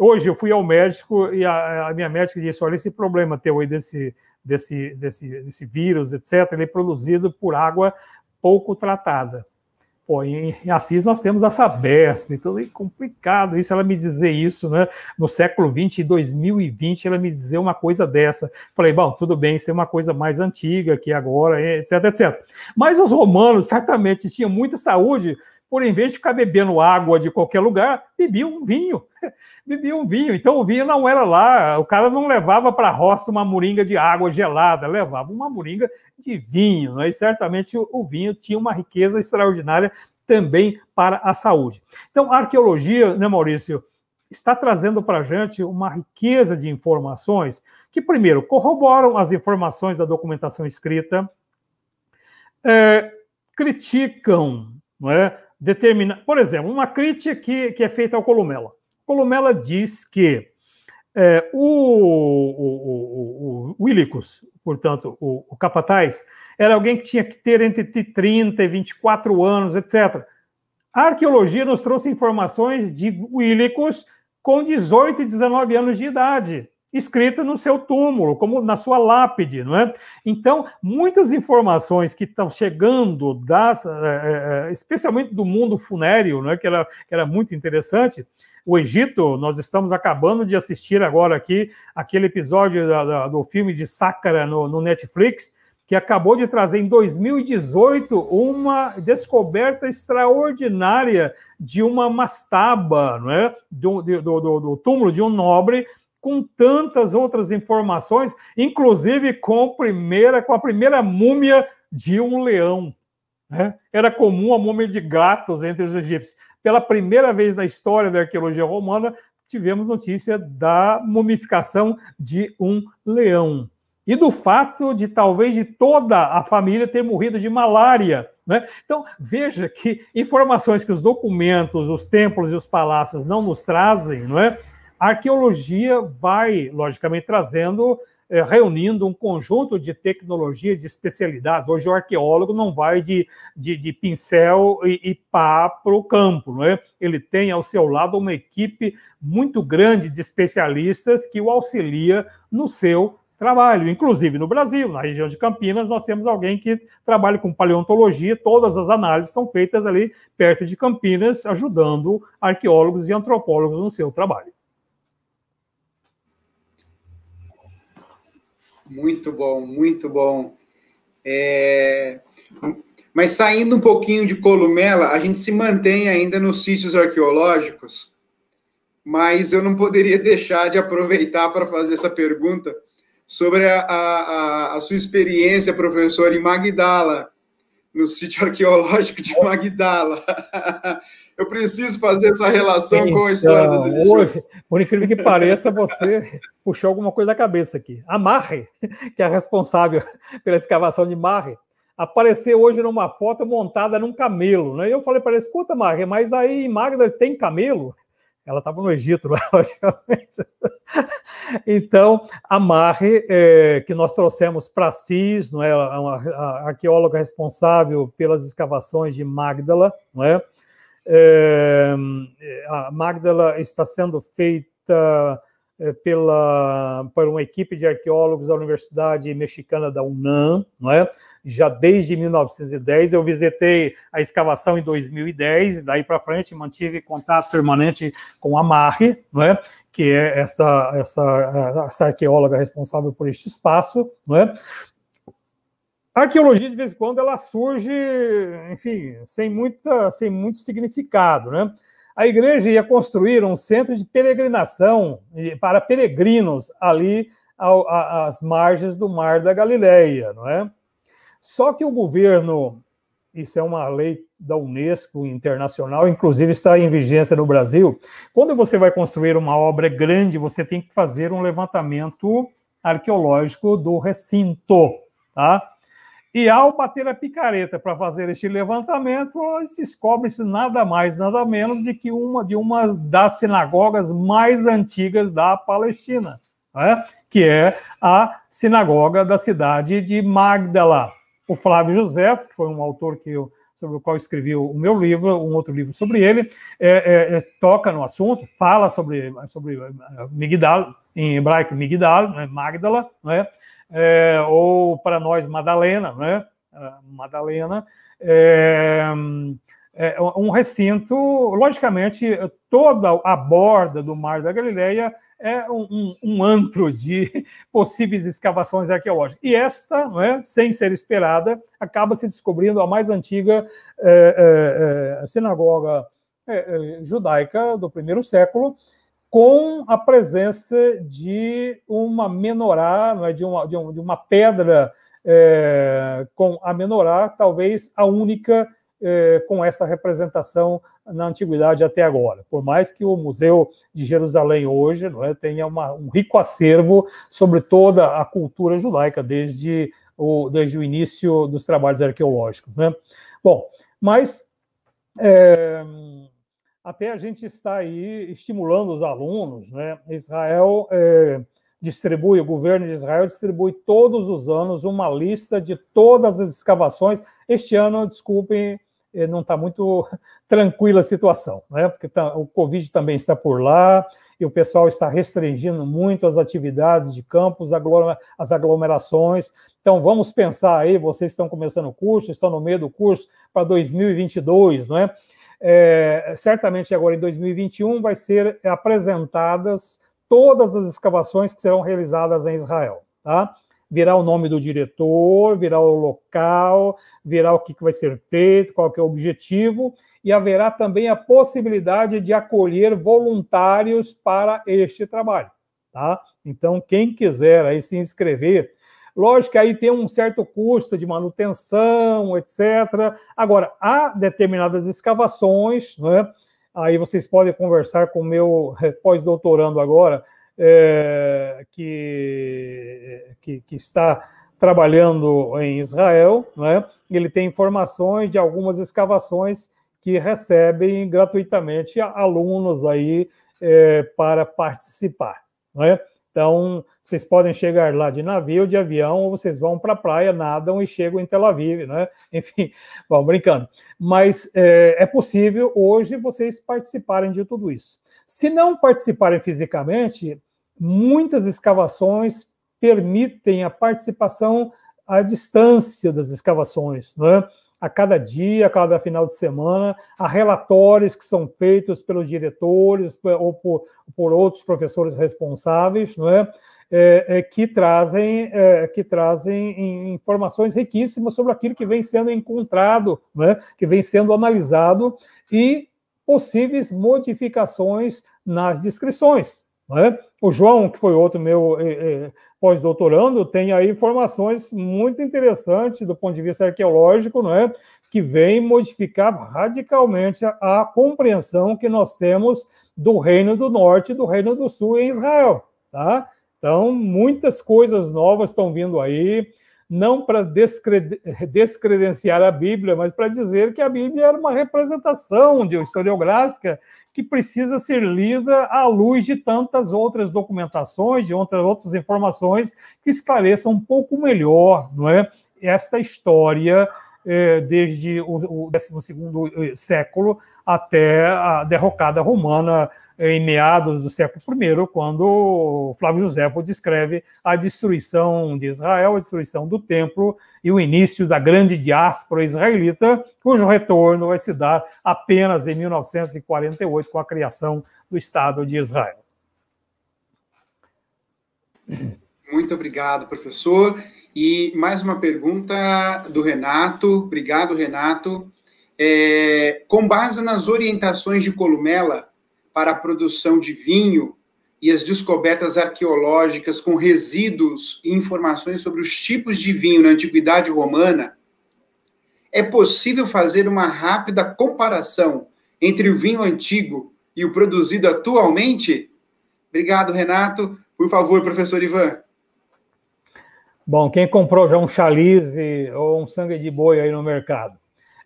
Hoje eu fui ao médico e a, a minha médica disse: olha, esse problema teu aí desse, desse, desse, desse vírus, etc., ele é produzido por água pouco tratada. Pô, em, Assis nós temos a Sabesp, então é complicado isso, ela me dizer isso, né? No século XX, 2020, ela me dizer uma coisa dessa. Falei, bom, tudo bem, isso é uma coisa mais antiga que agora, etc, etc. Mas os romanos certamente tinham muita saúde, por em vez de ficar bebendo água de qualquer lugar, bebiam vinho. <laughs> bebiam vinho. Então o vinho não era lá, o cara não levava para a roça uma moringa de água gelada, levava uma moringa de vinho. Né? E certamente o vinho tinha uma riqueza extraordinária também para a saúde. Então, a arqueologia, né, Maurício, está trazendo para a gente uma riqueza de informações que, primeiro, corroboram as informações da documentação escrita, é, criticam não é, determina, por exemplo, uma crítica que, que é feita ao Columela. Columela diz que é, o, o, o, o Willicus, portanto, o, o capataz, era alguém que tinha que ter entre 30 e 24 anos, etc. A arqueologia nos trouxe informações de Willicus com 18 e 19 anos de idade escrita no seu túmulo, como na sua lápide, não é? Então, muitas informações que estão chegando, das, é, especialmente do mundo funéreo, não é? que, era, que era muito interessante. O Egito, nós estamos acabando de assistir agora aqui aquele episódio da, da, do filme de Sácara no, no Netflix, que acabou de trazer em 2018 uma descoberta extraordinária de uma mastaba, não é? do, do, do, do túmulo de um nobre com tantas outras informações, inclusive com, primeira, com a primeira múmia de um leão. Né? Era comum a múmia de gatos entre os egípcios. Pela primeira vez na história da arqueologia romana, tivemos notícia da mumificação de um leão. E do fato de talvez de toda a família ter morrido de malária. Né? Então, veja que informações que os documentos, os templos e os palácios não nos trazem, não é? A arqueologia vai, logicamente, trazendo, é, reunindo um conjunto de tecnologias, de especialidades. Hoje o arqueólogo não vai de, de, de pincel e, e pá para o campo, não é? Ele tem ao seu lado uma equipe muito grande de especialistas que o auxilia no seu trabalho. Inclusive no Brasil, na região de Campinas, nós temos alguém que trabalha com paleontologia, todas as análises são feitas ali perto de Campinas, ajudando arqueólogos e antropólogos no seu trabalho. Muito bom, muito bom. É... Mas saindo um pouquinho de Columela, a gente se mantém ainda nos sítios arqueológicos, mas eu não poderia <laughs> deixar de aproveitar para fazer essa pergunta sobre a, a, a sua experiência, professor, em Magdala, no sítio <laughs> arqueológico de Magdala. Eu preciso fazer essa relação Sim, com a história das religiões. Por incrível que pareça, você <laughs> puxou alguma coisa da cabeça aqui. A Marre, <laughs> que é responsável <laughs> pela escavação de Marre, apareceu hoje numa foto montada num camelo. Né? E eu falei para ele, escuta, Marre, mas aí em Magda tem camelo? Ela estava no Egito, logicamente. então, a Marre, é, que nós trouxemos para Assis, não é? a, a arqueóloga responsável pelas escavações de Magdala, não é? É a Magdala está sendo feita é, pela, por uma equipe de arqueólogos da Universidade Mexicana da UNAM, não é? já desde 1910. Eu visitei a escavação em 2010, e daí para frente mantive contato permanente com a Marre, não é? que é essa, essa, essa arqueóloga responsável por este espaço. Não é? A arqueologia, de vez em quando, ela surge, enfim, sem, muita, sem muito significado. Né? a igreja ia construir um centro de peregrinação para peregrinos ali às margens do Mar da Galileia, não é? Só que o governo, isso é uma lei da Unesco internacional, inclusive está em vigência no Brasil. Quando você vai construir uma obra grande, você tem que fazer um levantamento arqueológico do recinto, tá? E ao bater a picareta para fazer este levantamento, se descobre-se nada mais, nada menos de que uma de uma das sinagogas mais antigas da Palestina, né? que é a sinagoga da cidade de Magdala. O Flávio José, que foi um autor que eu, sobre o qual escrevi o meu livro, um outro livro sobre ele, é, é, é, toca no assunto, fala sobre, sobre eh, Migdal, em hebraico Migdal, né? Magdala, né? É, ou para nós Madalena, né? Madalena, é, é um recinto, logicamente, toda a borda do Mar da Galileia é um, um, antro de <laughs> possíveis escavações arqueológicas. E esta, né, sem ser esperada, acaba se descobrindo a mais antiga é, sinagoga judaica do primeiro século, com a presença de uma menorá, é, de, uma, de, um, de uma pedra é, com a menorá, talvez a única é, com essa representação na antiguidade até agora. Por mais que o Museu de Jerusalém hoje é, tenha uma, um rico acervo sobre toda a cultura judaica desde o, desde o início dos trabalhos arqueológicos. Né? Bom, mas é, até a gente está aí estimulando os alunos. Né? Israel é, distribui, o governo de Israel distribui todos os anos uma lista de todas as escavações. Este ano, desculpem, é, não está muito <laughs> tranquila a situação, né? porque tá, o Covid também está por lá e o pessoal está restringindo muito as atividades de campos, as aglomerações. Então, vamos pensar aí, vocês estão começando o curso, estão no meio do curso para 2022, não é? É, certamente agora em 2021 vai ser apresentadas todas as escavações que serão realizadas em Israel, tá? Virá o nome do diretor, virá o local, virá o que vai ser feito, qual que é o objetivo, e haverá também a possibilidade de acolher voluntários para este trabalho, tá? Então, quem quiser aí se inscrever, Lógico que aí tem um certo custo de manutenção, etc. Agora, há determinadas escavações, né? aí vocês podem conversar com o meu <laughs> pós-doutorando agora, é, que, que, que, está trabalhando em Israel, né? ele tem informações de algumas escavações que recebem gratuitamente alunos aí é, para participar. Né? Então, vocês podem chegar lá de navio, de avião, ou vocês vão para a praia, nadam e chegam em Tel Aviv, né? <laughs> Enfim, bom, brincando. Mas é, é possível hoje vocês participarem de tudo isso. Se não participarem fisicamente, muitas escavações permitem a participação à distância das escavações, né? A cada dia, a cada final de semana, há relatórios que são feitos pelos diretores ou por, por outros professores responsáveis, não é? É, é, que trazem, é, que trazem informações riquíssimas sobre aquilo que vem sendo encontrado, né, que vem sendo analisado e possíveis modificações nas descrições. Né? O João, que foi outro meu é, é, pós-doutorando, tem aí informações muito interessantes do ponto de vista arqueológico, não é? que vem modificar radicalmente a, a compreensão que nós temos do Reino do Norte e do Reino do Sul em Israel. Tá? Então, muitas coisas novas estão vindo aí. Não para descredenciar a Bíblia, mas para dizer que a Bíblia era uma representação de historiográfica que precisa ser lida à luz de tantas outras documentações, de outras, outras informações que esclareçam um pouco melhor não é, esta história eh, desde o, o 12 eh, século até a derrocada romana em meados do século I, quando Flávio Josefo descreve a destruição de Israel, a destruição do templo e o início da grande diáspora israelita, cujo retorno vai se dar apenas em 1948, com a criação do Estado de Israel. Muito obrigado, professor. E mais uma pergunta do Renato. Obrigado, Renato. É, com base nas orientações de Columela, para a produção de vinho e as descobertas arqueológicas com resíduos e informações sobre os tipos de vinho na antiguidade romana, é possível fazer uma rápida comparação entre o vinho antigo e o produzido atualmente? Obrigado, Renato. Por favor, professor Ivan. Bom, quem comprou já um chalice ou um sangue de boi aí no mercado?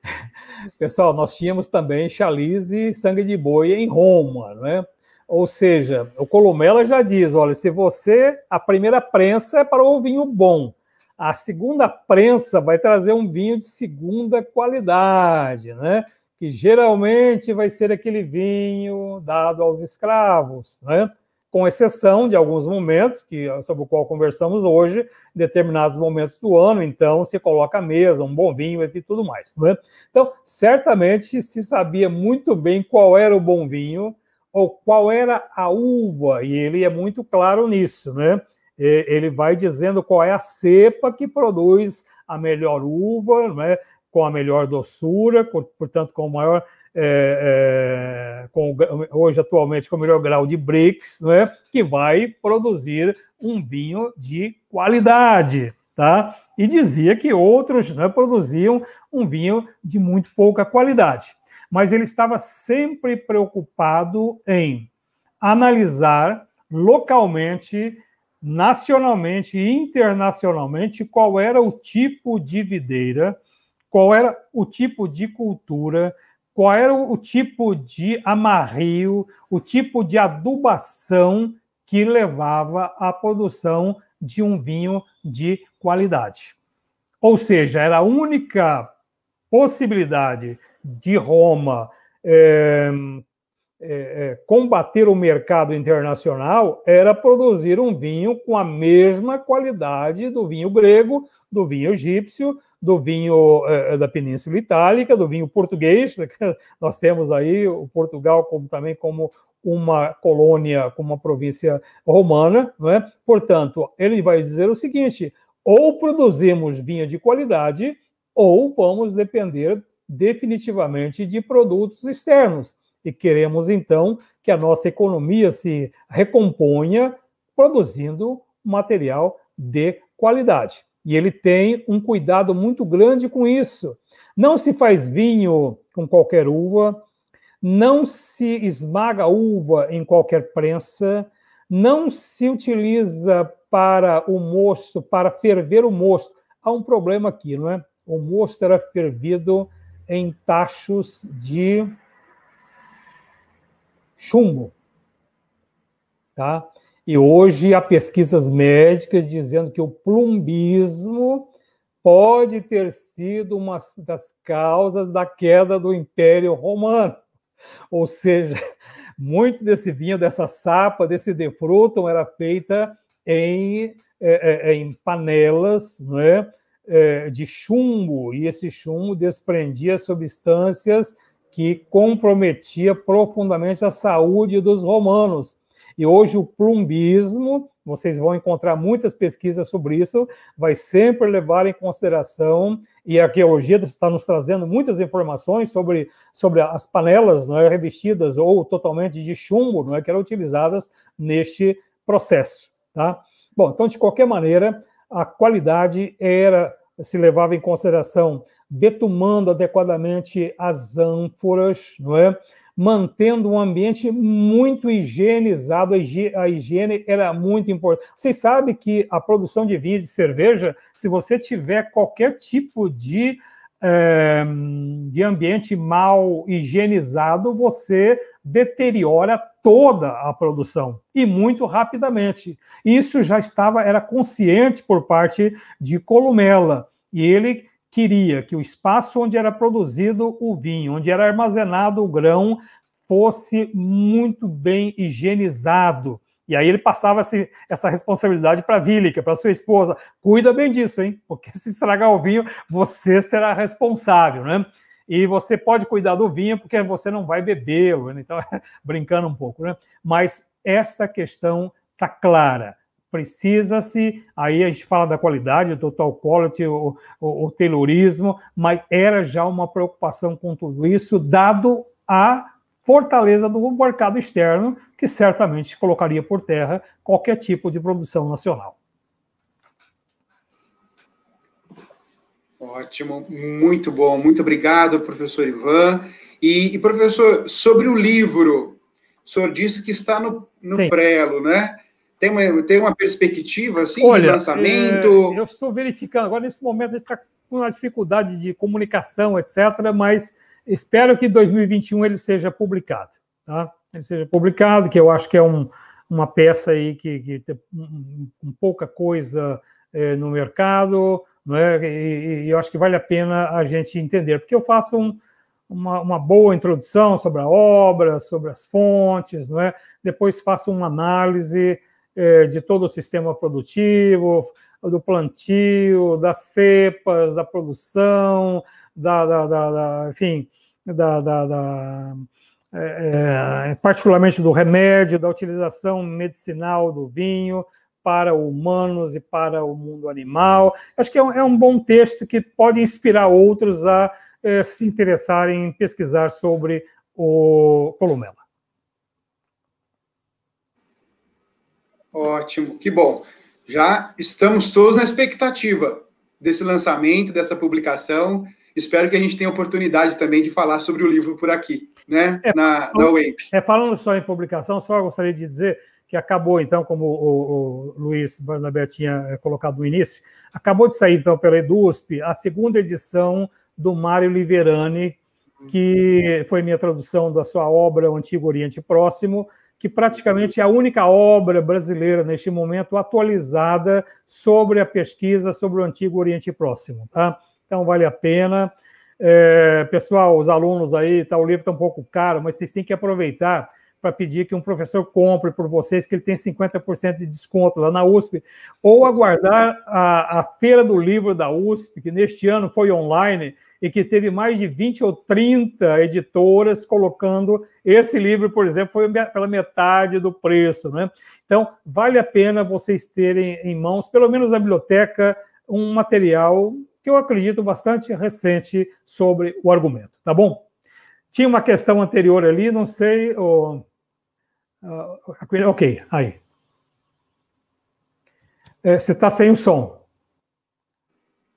<laughs> Pessoal, nós tínhamos também chalice e sangue de boi em Roma, né? Ou seja, o Columela já diz: olha, se você. A primeira prensa é para o vinho bom, a segunda prensa vai trazer um vinho de segunda qualidade, né? Que geralmente vai ser aquele vinho dado aos escravos, né? Com exceção de alguns momentos, que sobre o qual conversamos hoje, em determinados momentos do ano, então se coloca à mesa, um bom vinho e tudo mais. Né? Então, certamente se sabia muito bem qual era o bom vinho ou qual era a uva, e ele é muito claro nisso, né? Ele vai dizendo qual é a cepa que produz a melhor uva, né? com a melhor doçura, portanto, com o maior é, é, com, hoje atualmente com o melhor grau de BRICS, né, que vai produzir um vinho de qualidade, tá? E dizia que outros né, produziam um vinho de muito pouca qualidade. Mas ele estava sempre preocupado em analisar localmente, nacionalmente e internacionalmente qual era o tipo de videira, qual era o tipo de cultura, qual era o tipo de amarrio, o tipo de adubação que levava à produção de um vinho de qualidade. Ou seja, era a única possibilidade de Roma é, é, combater o mercado internacional era produzir um vinho com a mesma qualidade do vinho grego, do vinho egípcio, do vinho é, da Península Itálica, do vinho português. <laughs> Nós temos aí o Portugal como, também como uma colônia, como uma província romana. Não é? Portanto, ele vai dizer o seguinte: ou produzimos vinho de qualidade, ou vamos depender definitivamente de produtos externos e queremos então que a nossa economia se recomponha produzindo material de qualidade. E ele tem um cuidado muito grande com isso. Não se faz vinho com qualquer uva, não se esmaga uva em qualquer prensa, não se utiliza para o mosto, para ferver o mosto. Há um problema aqui, não é? O mosto era fervido em tachos de chumbo. Tá? E hoje há pesquisas médicas dizendo que o plumbismo pode ter sido uma das causas da queda do Império Romano. Ou seja, <laughs> muito desse vinho, dessa sapa, desse defrutum era feita em, é, é, em panelas é? é? de chumbo, e esse chumbo desprendia substâncias que comprometia profundamente a saúde dos romanos. E hoje o plumbismo, vocês vão encontrar muitas pesquisas sobre isso, vai sempre levar em consideração, e a arqueologia está nos trazendo muitas informações sobre, sobre as panelas não é, revestidas ou totalmente de chumbo não é, que eram utilizadas neste processo. Tá? Bom, então, de qualquer maneira, a qualidade era se levava em consideração betumando adequadamente as ânforas, não é? Mantendo um ambiente muito higienizado. A higiene era muito importante. Vocês sabem que a produção de vinho e de cerveja, se você tiver qualquer tipo de, é, de ambiente mal higienizado, você deteriora toda a produção e muito rapidamente. Isso já estava, era consciente por parte de Columela. E ele queria que o espaço onde era produzido o vinho, onde era armazenado o grão, fosse muito bem higienizado. E aí ele passava essa responsabilidade para a Vílica, para sua esposa. Cuida bem disso, hein? Porque se estragar o vinho, você será responsável, né? E você pode cuidar do vinho porque você não vai bebê-lo, né? então <laughs> brincando um pouco, né? Mas essa questão está clara precisa-se, aí a gente fala da qualidade, o total quality, o, o, o taylorismo, mas era já uma preocupação com tudo isso, dado a fortaleza do mercado externo, que certamente colocaria por terra qualquer tipo de produção nacional. Ótimo, muito bom, muito obrigado, professor Ivan. E, e professor, sobre o livro, o senhor disse que está no, no prelo, né? Tem uma, tem uma perspectiva assim Olha, de lançamento? É, eu estou verificando, agora nesse momento a gente está com uma dificuldade de comunicação, etc., mas espero que em 2021 ele seja publicado. Tá? Ele seja publicado, que eu acho que é um, uma peça aí que, que tem um, pouca coisa é, no mercado, não é? E, e, eu acho que vale a pena a gente entender, porque eu faço um, uma, uma, boa introdução sobre a obra, sobre as fontes, não é? depois faço uma análise de todo o sistema produtivo, do plantio, das cepas, da produção, da, da, da, da enfim, da, da é, é, particularmente do remédio, da utilização medicinal do vinho para humanos e para o mundo animal. Acho que é um, é um bom texto que pode inspirar outros a é, se interessarem em pesquisar sobre o columela. Ótimo, que bom. Já estamos todos na expectativa desse lançamento, dessa publicação. Espero que a gente tenha oportunidade também de falar sobre o livro por aqui, né? É, na, na UEMP. É, falando só em publicação, só gostaria de dizer que acabou, então, como o, o Luiz Barnabé tinha é, colocado no início, acabou de sair, então, pela EDUSP, a segunda edição do Mário Liverani, que foi minha tradução da sua obra O Antigo Oriente Próximo, que praticamente é a única obra brasileira neste momento atualizada sobre a pesquisa sobre o Antigo Oriente Próximo. Tá? Então, vale a pena. É, pessoal, os alunos aí, tá, o livro está um pouco caro, mas vocês têm que aproveitar para pedir que um professor compre por vocês, que ele tem 50% de desconto lá na USP, ou aguardar a, a Feira do Livro da USP, que neste ano foi online, e que teve mais de 20 ou 30 editoras colocando esse livro, por exemplo, foi pela metade do preço. Né? Então, vale a pena vocês terem em mãos, pelo menos na biblioteca, um material que eu acredito bastante recente sobre o argumento. Tá bom? Tinha uma questão anterior ali, não sei. Ok, aí. É, você está sem o som.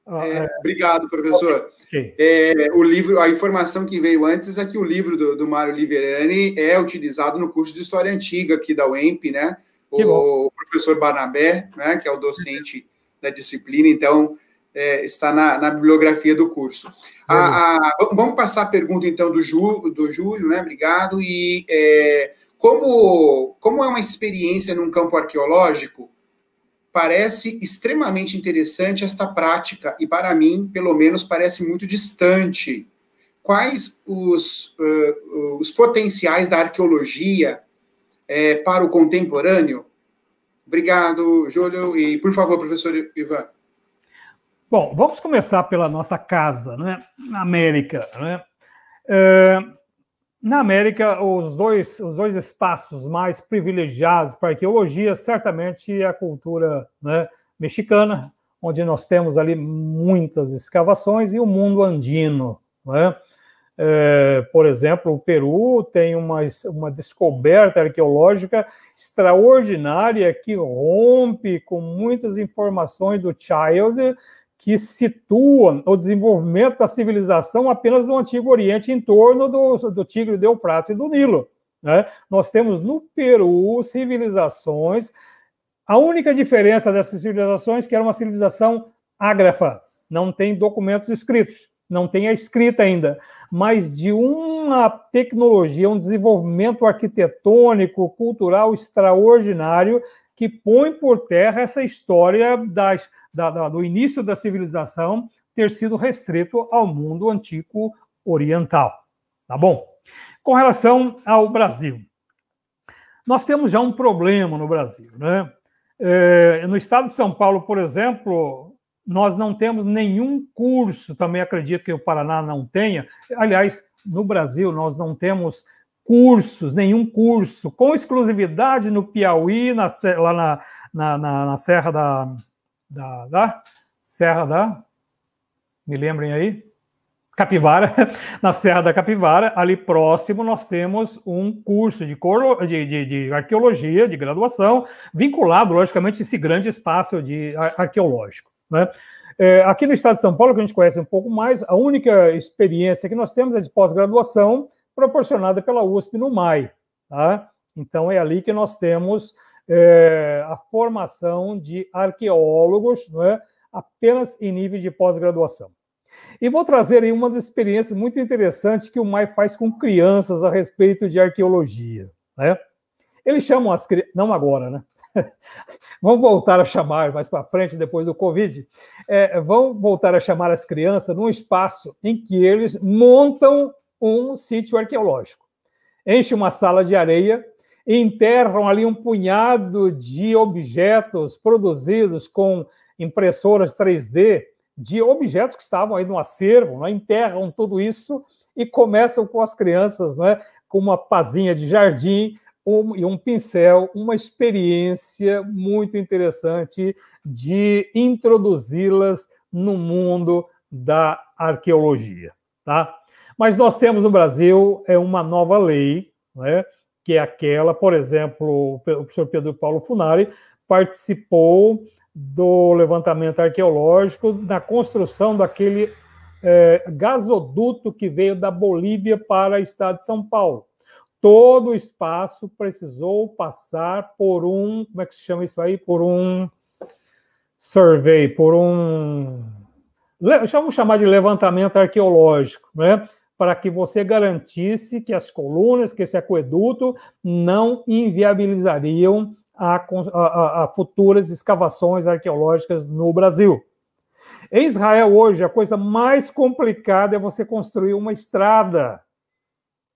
Ah, é, é, obrigado, professor. Okay. É, o livro, a informação que veio antes é que o livro do, do Mário Liverani é utilizado no curso de História Antiga aqui da UEMP, né? O, professor Barnabé, né, que é o docente da disciplina, então é, está na, na, bibliografia do curso. A, a, vamos passar a pergunta, então, do, Ju, do Júlio, né? Obrigado. E é, como, como é uma experiência num campo arqueológico, parece extremamente interessante esta prática e para mim, pelo menos, parece muito distante. Quais os, uh, os potenciais da arqueologia uh, para o contemporâneo? Obrigado, Júlio, e por favor, professor Ivan. Bom, vamos começar pela nossa casa, né? Na América, né? Uh, na América, os dois, os dois espaços mais privilegiados para arqueologia, certamente é a cultura né, mexicana, onde nós temos ali muitas escavações, e o mundo andino. Né? É, por exemplo, o Peru tem uma, uma descoberta arqueológica extraordinária que rompe com muitas informações do Child, que situa o desenvolvimento da civilização apenas no Antigo Oriente, em torno do, do Tigre, do Eufrates e do Nilo. Né? Nós temos no Peru civilizações. A única diferença dessas civilizações é que era uma civilização ágrafa, não tem documentos escritos, não tem a escrita ainda, mas de uma tecnologia, um desenvolvimento arquitetônico, cultural extraordinário que põe por terra essa história das, da, da, do início da civilização ter sido restrito ao mundo antigo oriental. Tá bom? Com relação ao Brasil, nós temos já um problema no Brasil, né? É, no estado de São Paulo, por exemplo, nós não temos nenhum curso, também acredito que o Paraná não tenha. Aliás, no Brasil, nós não temos cursos, nenhum curso, com exclusividade no Piauí, na, lá na, na, na, na Serra da, da, da, Serra da. Me lembrem aí? Capivara, <laughs> na Serra da Capivara, ali próximo, nós temos um curso de, de, de, de arqueologia, de graduação, vinculado, logicamente, a esse grande espaço de arqueológico. Né? É, aqui no estado de São Paulo, que a gente conhece um pouco mais, a única experiência que nós temos é de pós-graduação, proporcionada pela USP no MAI. Tá? Então, é ali que nós temos é, a formação de arqueólogos, não é? apenas em nível de pós-graduação. E vou trazer aí uma das experiências muito interessantes que o MAI faz com crianças a respeito de arqueologia. Né? Eles chamam as crianças, não agora, né? <laughs> vão voltar a chamar mais para frente, depois do Covid, é, vão voltar a chamar as crianças num espaço em que eles montam um sítio arqueológico. Enchem uma sala de areia, enterram ali um punhado de objetos produzidos com impressoras 3D de objetos que estavam aí no acervo, né? enterram tudo isso e começam com as crianças, né? com uma pazinha de jardim um, e um pincel, uma experiência muito interessante de introduzi-las no mundo da arqueologia. Tá? Mas nós temos no Brasil é uma nova lei, né? Que é aquela, por exemplo, o professor Pedro Paulo Funari participou do levantamento arqueológico na construção daquele é, gasoduto que veio da Bolívia para o estado de São Paulo. Todo o espaço precisou passar por um, como é que se chama isso aí? Por um survey, por um. Vamos chamar de levantamento arqueológico, né? Para que você garantisse que as colunas, que esse aqueduto não inviabilizariam a, a, a futuras escavações arqueológicas no Brasil. Em Israel, hoje, a coisa mais complicada é você construir uma estrada.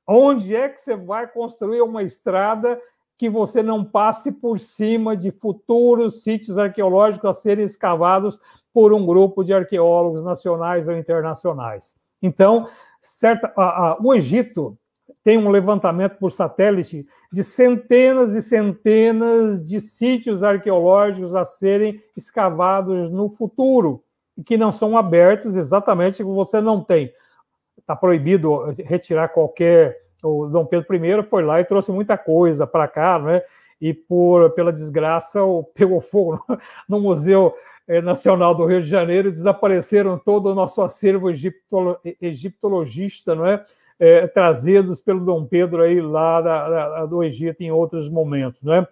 Onde é que você vai construir uma estrada que você não passe por cima de futuros sítios arqueológicos a serem escavados por um grupo de arqueólogos nacionais ou internacionais? Então, certa, a, a, o Egito tem um levantamento por satélite de centenas e centenas de sítios arqueológicos a serem escavados no futuro e que não são abertos exatamente porque você não tem. Está proibido retirar qualquer. O Dom Pedro I foi lá e trouxe muita coisa para cá, né? E por, pela desgraça, <laughs> pegou fogo no Museu Nacional do Rio de Janeiro, desapareceram todo o nosso acervo egiptologista, não é? é, trazidos pelo Dom Pedro aí lá da, da, do Egito em outros momentos, né?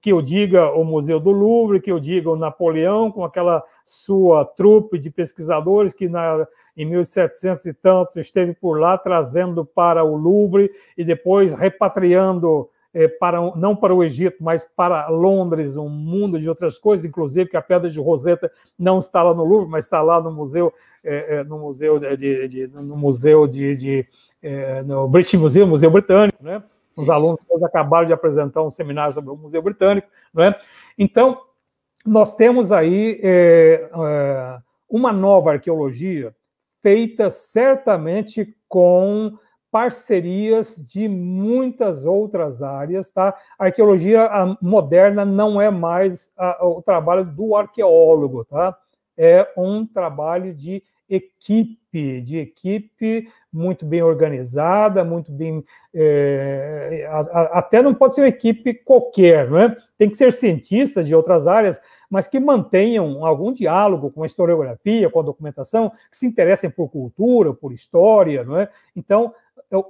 Que eu diga o Museu do Louvre, que eu diga o Napoleão, com aquela sua trupe de pesquisadores que na, em 1700 e tantos esteve por lá trazendo para o Louvre e depois repatriando é, para, não para o Egito, mas para Londres, um mundo de outras coisas, inclusive que a Pedra de Roseta não está lá no Louvre, mas está lá no museu, é, é no museu de, de no museu de, de é, no British Museum, Museu Britânico, né? Os Isso. alunos acabaram de apresentar um seminário sobre o Museu Britânico, né? Então, nós temos aí é, é, uma nova arqueologia feita certamente com parcerias de muitas outras áreas, tá? A arqueologia moderna não é mais a, o trabalho do arqueólogo, tá? É um trabalho de equipe, de equipe muito bem organizada, muito bem. É, a, a, até não pode ser uma equipe qualquer, não é? Tem que ser cientistas de outras áreas, mas que mantenham algum diálogo com a historiografia, com a documentação, que se interessem por cultura, por história, não é? Então,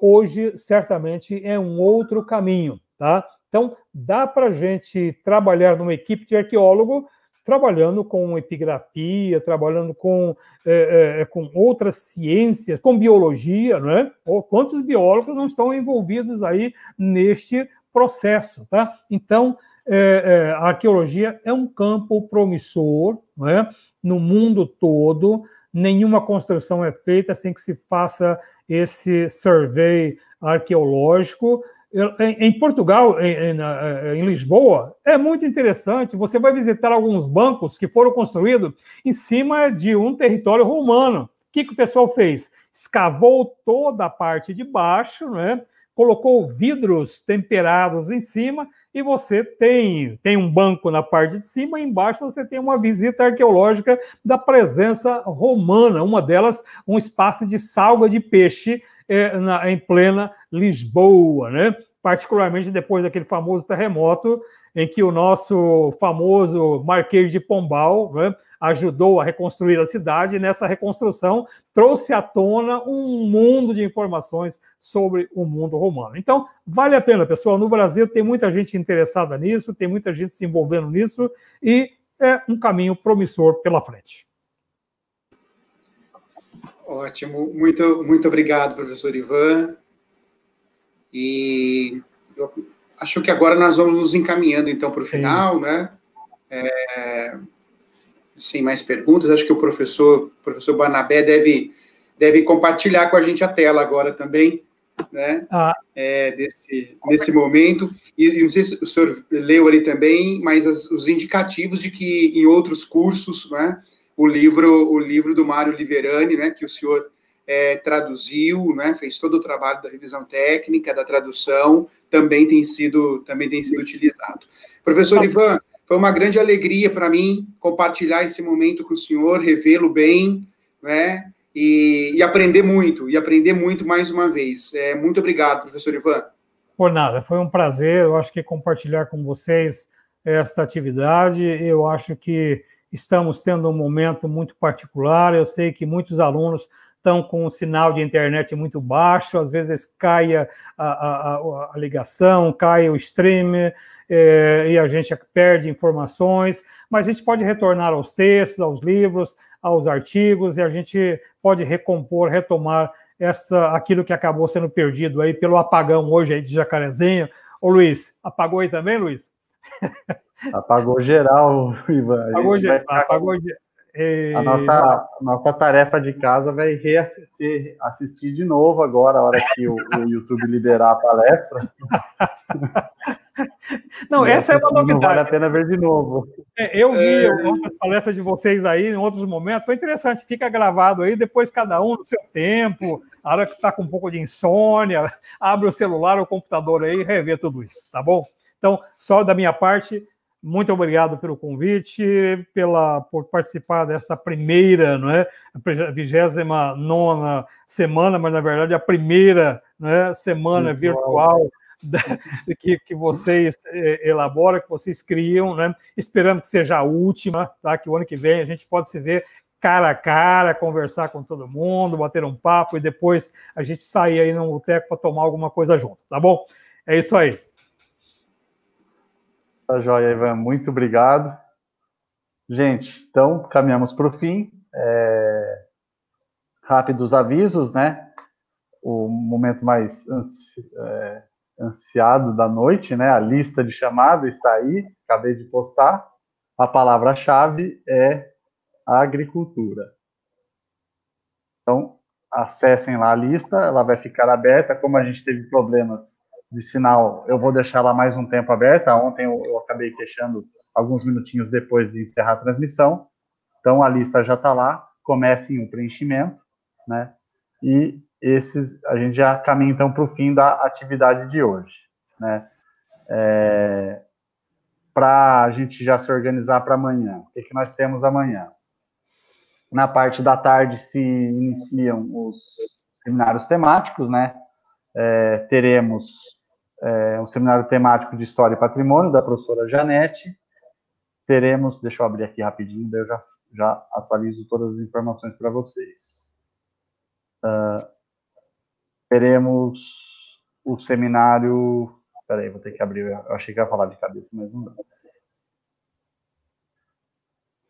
hoje, certamente, é um outro caminho, tá? Então, dá para a gente trabalhar numa equipe de arqueólogo trabalhando com epigrafia, trabalhando com, é, é, com outras ciências, com biologia, não é? Ou quantos biólogos não estão envolvidos aí neste processo, tá? Então, é, é, a arqueologia é um campo promissor, não é? No mundo todo, nenhuma construção é feita sem que se faça esse survey arqueológico em Portugal, em, em, Lisboa, é muito interessante. Você vai visitar alguns bancos que foram construídos em cima de um território romano. O que, que o pessoal fez? Escavou toda a parte de baixo, né? colocou vidros temperados em cima e você tem, tem um banco na parte de cima e embaixo você tem uma visita arqueológica da presença romana, uma delas um espaço de salga de peixe é, na, em plena Lisboa, né? particularmente depois daquele famoso terremoto em que o nosso famoso Marquês de Pombal né, ajudou a reconstruir a cidade, e nessa reconstrução trouxe à tona um mundo de informações sobre o mundo romano. Então, vale a pena, pessoal. No Brasil tem muita gente interessada nisso, tem muita gente se envolvendo nisso, e é um caminho promissor pela frente. Ótimo, muito, muito obrigado, professor Ivan. E eu acho que agora nós vamos nos encaminhando, então, para o final, né? É, sem mais perguntas, acho que o professor, professor Barnabé deve, deve compartilhar com a gente a tela agora também, né? Ah. É, desse, nesse momento. E, não sei se o senhor leu ali também, mas as, os indicativos de que em outros cursos, né? o livro, o livro do Mário Liverani, né, que o senhor é, traduziu, né, fez todo o trabalho da revisão técnica, da tradução, também tem sido, também tem sido utilizado. Professor tá. Ivan, foi uma grande alegria para mim compartilhar esse momento com o senhor, revê-lo bem, né, e, e, aprender muito, e aprender muito mais uma vez. É, muito obrigado, professor Ivan. Por nada, foi um prazer, eu acho que compartilhar com vocês esta atividade, eu acho que estamos tendo um momento muito particular. Eu sei que muitos alunos estão com o sinal de internet muito baixo, às vezes cai a, a, a, a ligação, cai o stream é, e a gente perde informações, mas a gente pode retornar aos textos, aos livros, aos artigos e a gente pode recompor, retomar essa, aquilo que acabou sendo perdido aí pelo apagão hoje aí de Jacarezinho. Ô Luiz, apagou aí também, Luiz? <laughs> Apagou geral, Ivan. Apagou geral. Apagou A nossa, nossa tarefa de casa vai reassistir assistir de novo agora, a hora que o, o YouTube liberar a palestra. <laughs> <laughs> Não, essa é uma novidade. Não vale a pena ver de novo. É, eu vi é... outras palestras de vocês aí em outros momentos, foi interessante, fica gravado aí, depois cada um no seu tempo, a hora que está com um pouco de insônia, <laughs> abre o celular ou o computador aí e revê tudo isso, tá bom? Então, só da minha parte, muito obrigado pelo convite, pela, por participar dessa primeira, não é? A 29 semana, mas na verdade a primeira é? semana virtual, virtual da, que, que vocês eh, elaboram, que vocês criam, né? Esperando que seja a última, tá? Que o ano que vem a gente pode se ver cara a cara, conversar com todo mundo, bater um papo e depois a gente sair aí no boteco para tomar alguma coisa junto, tá bom? É isso aí. Tá joia, Ivan. Muito obrigado. Gente, então caminhamos para o fim. É... Rápidos avisos, né? O momento mais ansi... é... ansiado da noite, né? A lista de chamada está aí, acabei de postar. A palavra-chave é agricultura. Então, acessem lá a lista, ela vai ficar aberta. Como a gente teve problemas de sinal, eu vou deixar ela mais um tempo aberta. Ontem eu, eu acabei fechando alguns minutinhos depois de encerrar a transmissão. Então a lista já está lá. Comecem o preenchimento, né? E esses a gente já caminha então para o fim da atividade de hoje, né? É, para a gente já se organizar para amanhã. O que, que nós temos amanhã? Na parte da tarde se iniciam os seminários temáticos, né? É, teremos é, um seminário temático de História e Patrimônio, da professora Janete. Teremos, deixa eu abrir aqui rapidinho, daí eu já, já atualizo todas as informações para vocês. Uh, teremos o seminário. Peraí, vou ter que abrir. Eu achei que ia falar de cabeça, mas não.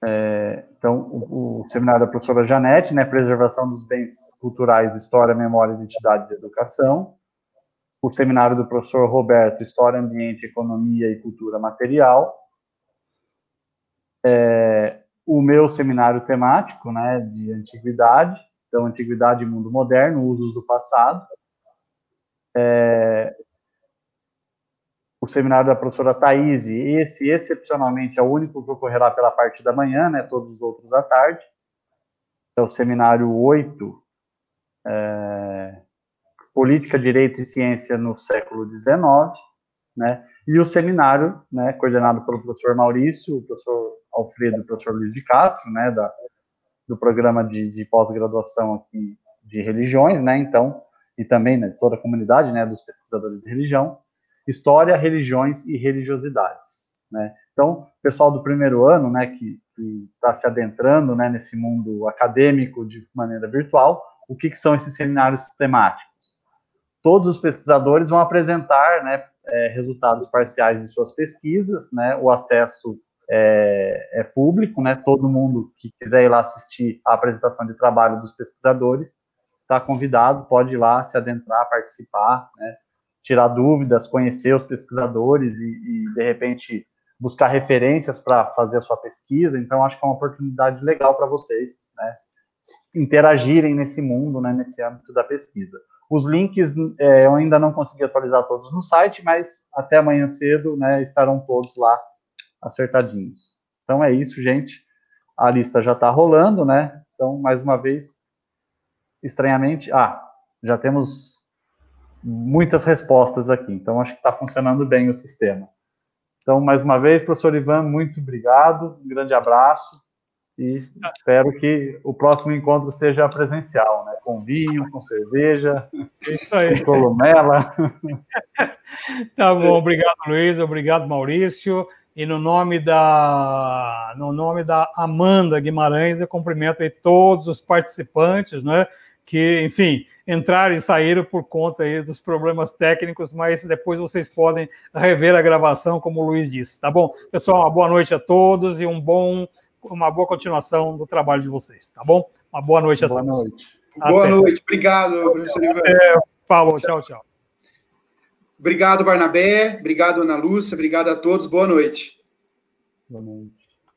É, então, o, o, seminário da professora Janete, né, Preservação dos Bens Culturais, História, Memória, Identidade e Educação. O seminário do professor Roberto, História, Ambiente, Economia e Cultura Material. É, o meu seminário temático, né, de Antiguidade, então, Antiguidade e Mundo Moderno, Usos do Passado. É, o seminário da professora Thaís, esse excepcionalmente é o único que ocorrerá pela parte da manhã, né, todos os outros à tarde. É o seminário 8, é, Política, Direito e Ciência no século XIX, né, e o seminário, né, coordenado pelo professor Maurício, o professor Alfredo e o professor Luiz de Castro, né, da, do programa de, de pós-graduação aqui de religiões, né, então, e também né, toda a comunidade, né, dos pesquisadores de religião, História, Religiões e Religiosidades. Né? Então, pessoal do primeiro ano, né, que está se adentrando né, nesse mundo acadêmico de maneira virtual, o que, que, são esses seminários temáticos? Todos os pesquisadores vão apresentar né, é, resultados parciais de suas pesquisas, né, o acesso é, é, público, né, todo mundo que quiser ir lá assistir a apresentação de trabalho dos pesquisadores está convidado, pode ir lá se adentrar, participar, né, tirar dúvidas, conhecer os pesquisadores e, e de repente, buscar referências para fazer a sua pesquisa. Então, acho que é uma oportunidade legal para vocês, né? interagirem nesse mundo, né, nesse âmbito da pesquisa. Os links é, eu ainda não consegui atualizar todos no site, mas até amanhã cedo né, estarão todos lá acertadinhos. Então é isso, gente. A lista já está rolando, né? Então, mais uma vez, estranhamente, ah, já temos muitas respostas aqui. Então, acho que está funcionando bem o sistema. Então, mais uma vez, professor Ivan, muito obrigado, um grande abraço e espero que o próximo encontro seja presencial, né? Com vinho, com cerveja, Isso aí. com colomela. <laughs> tá bom, obrigado, Luiz, obrigado, Maurício. E no nome da, no nome da Amanda Guimarães, eu cumprimento aí todos os participantes, né? Que, enfim, entraram e saíram por conta aí dos problemas técnicos, mas depois vocês podem rever a gravação, como o Luiz disse, tá bom? Pessoal, uma boa noite a todos e um bom, uma boa continuação do trabalho de vocês, tá bom? Uma boa noite a boa todos. Noite. Boa noite, obrigado, professor Ivan. Falou, tchau, tchau. Obrigado, Barnabé, obrigado, Ana Lúcia, obrigado a todos, boa noite. Boa noite.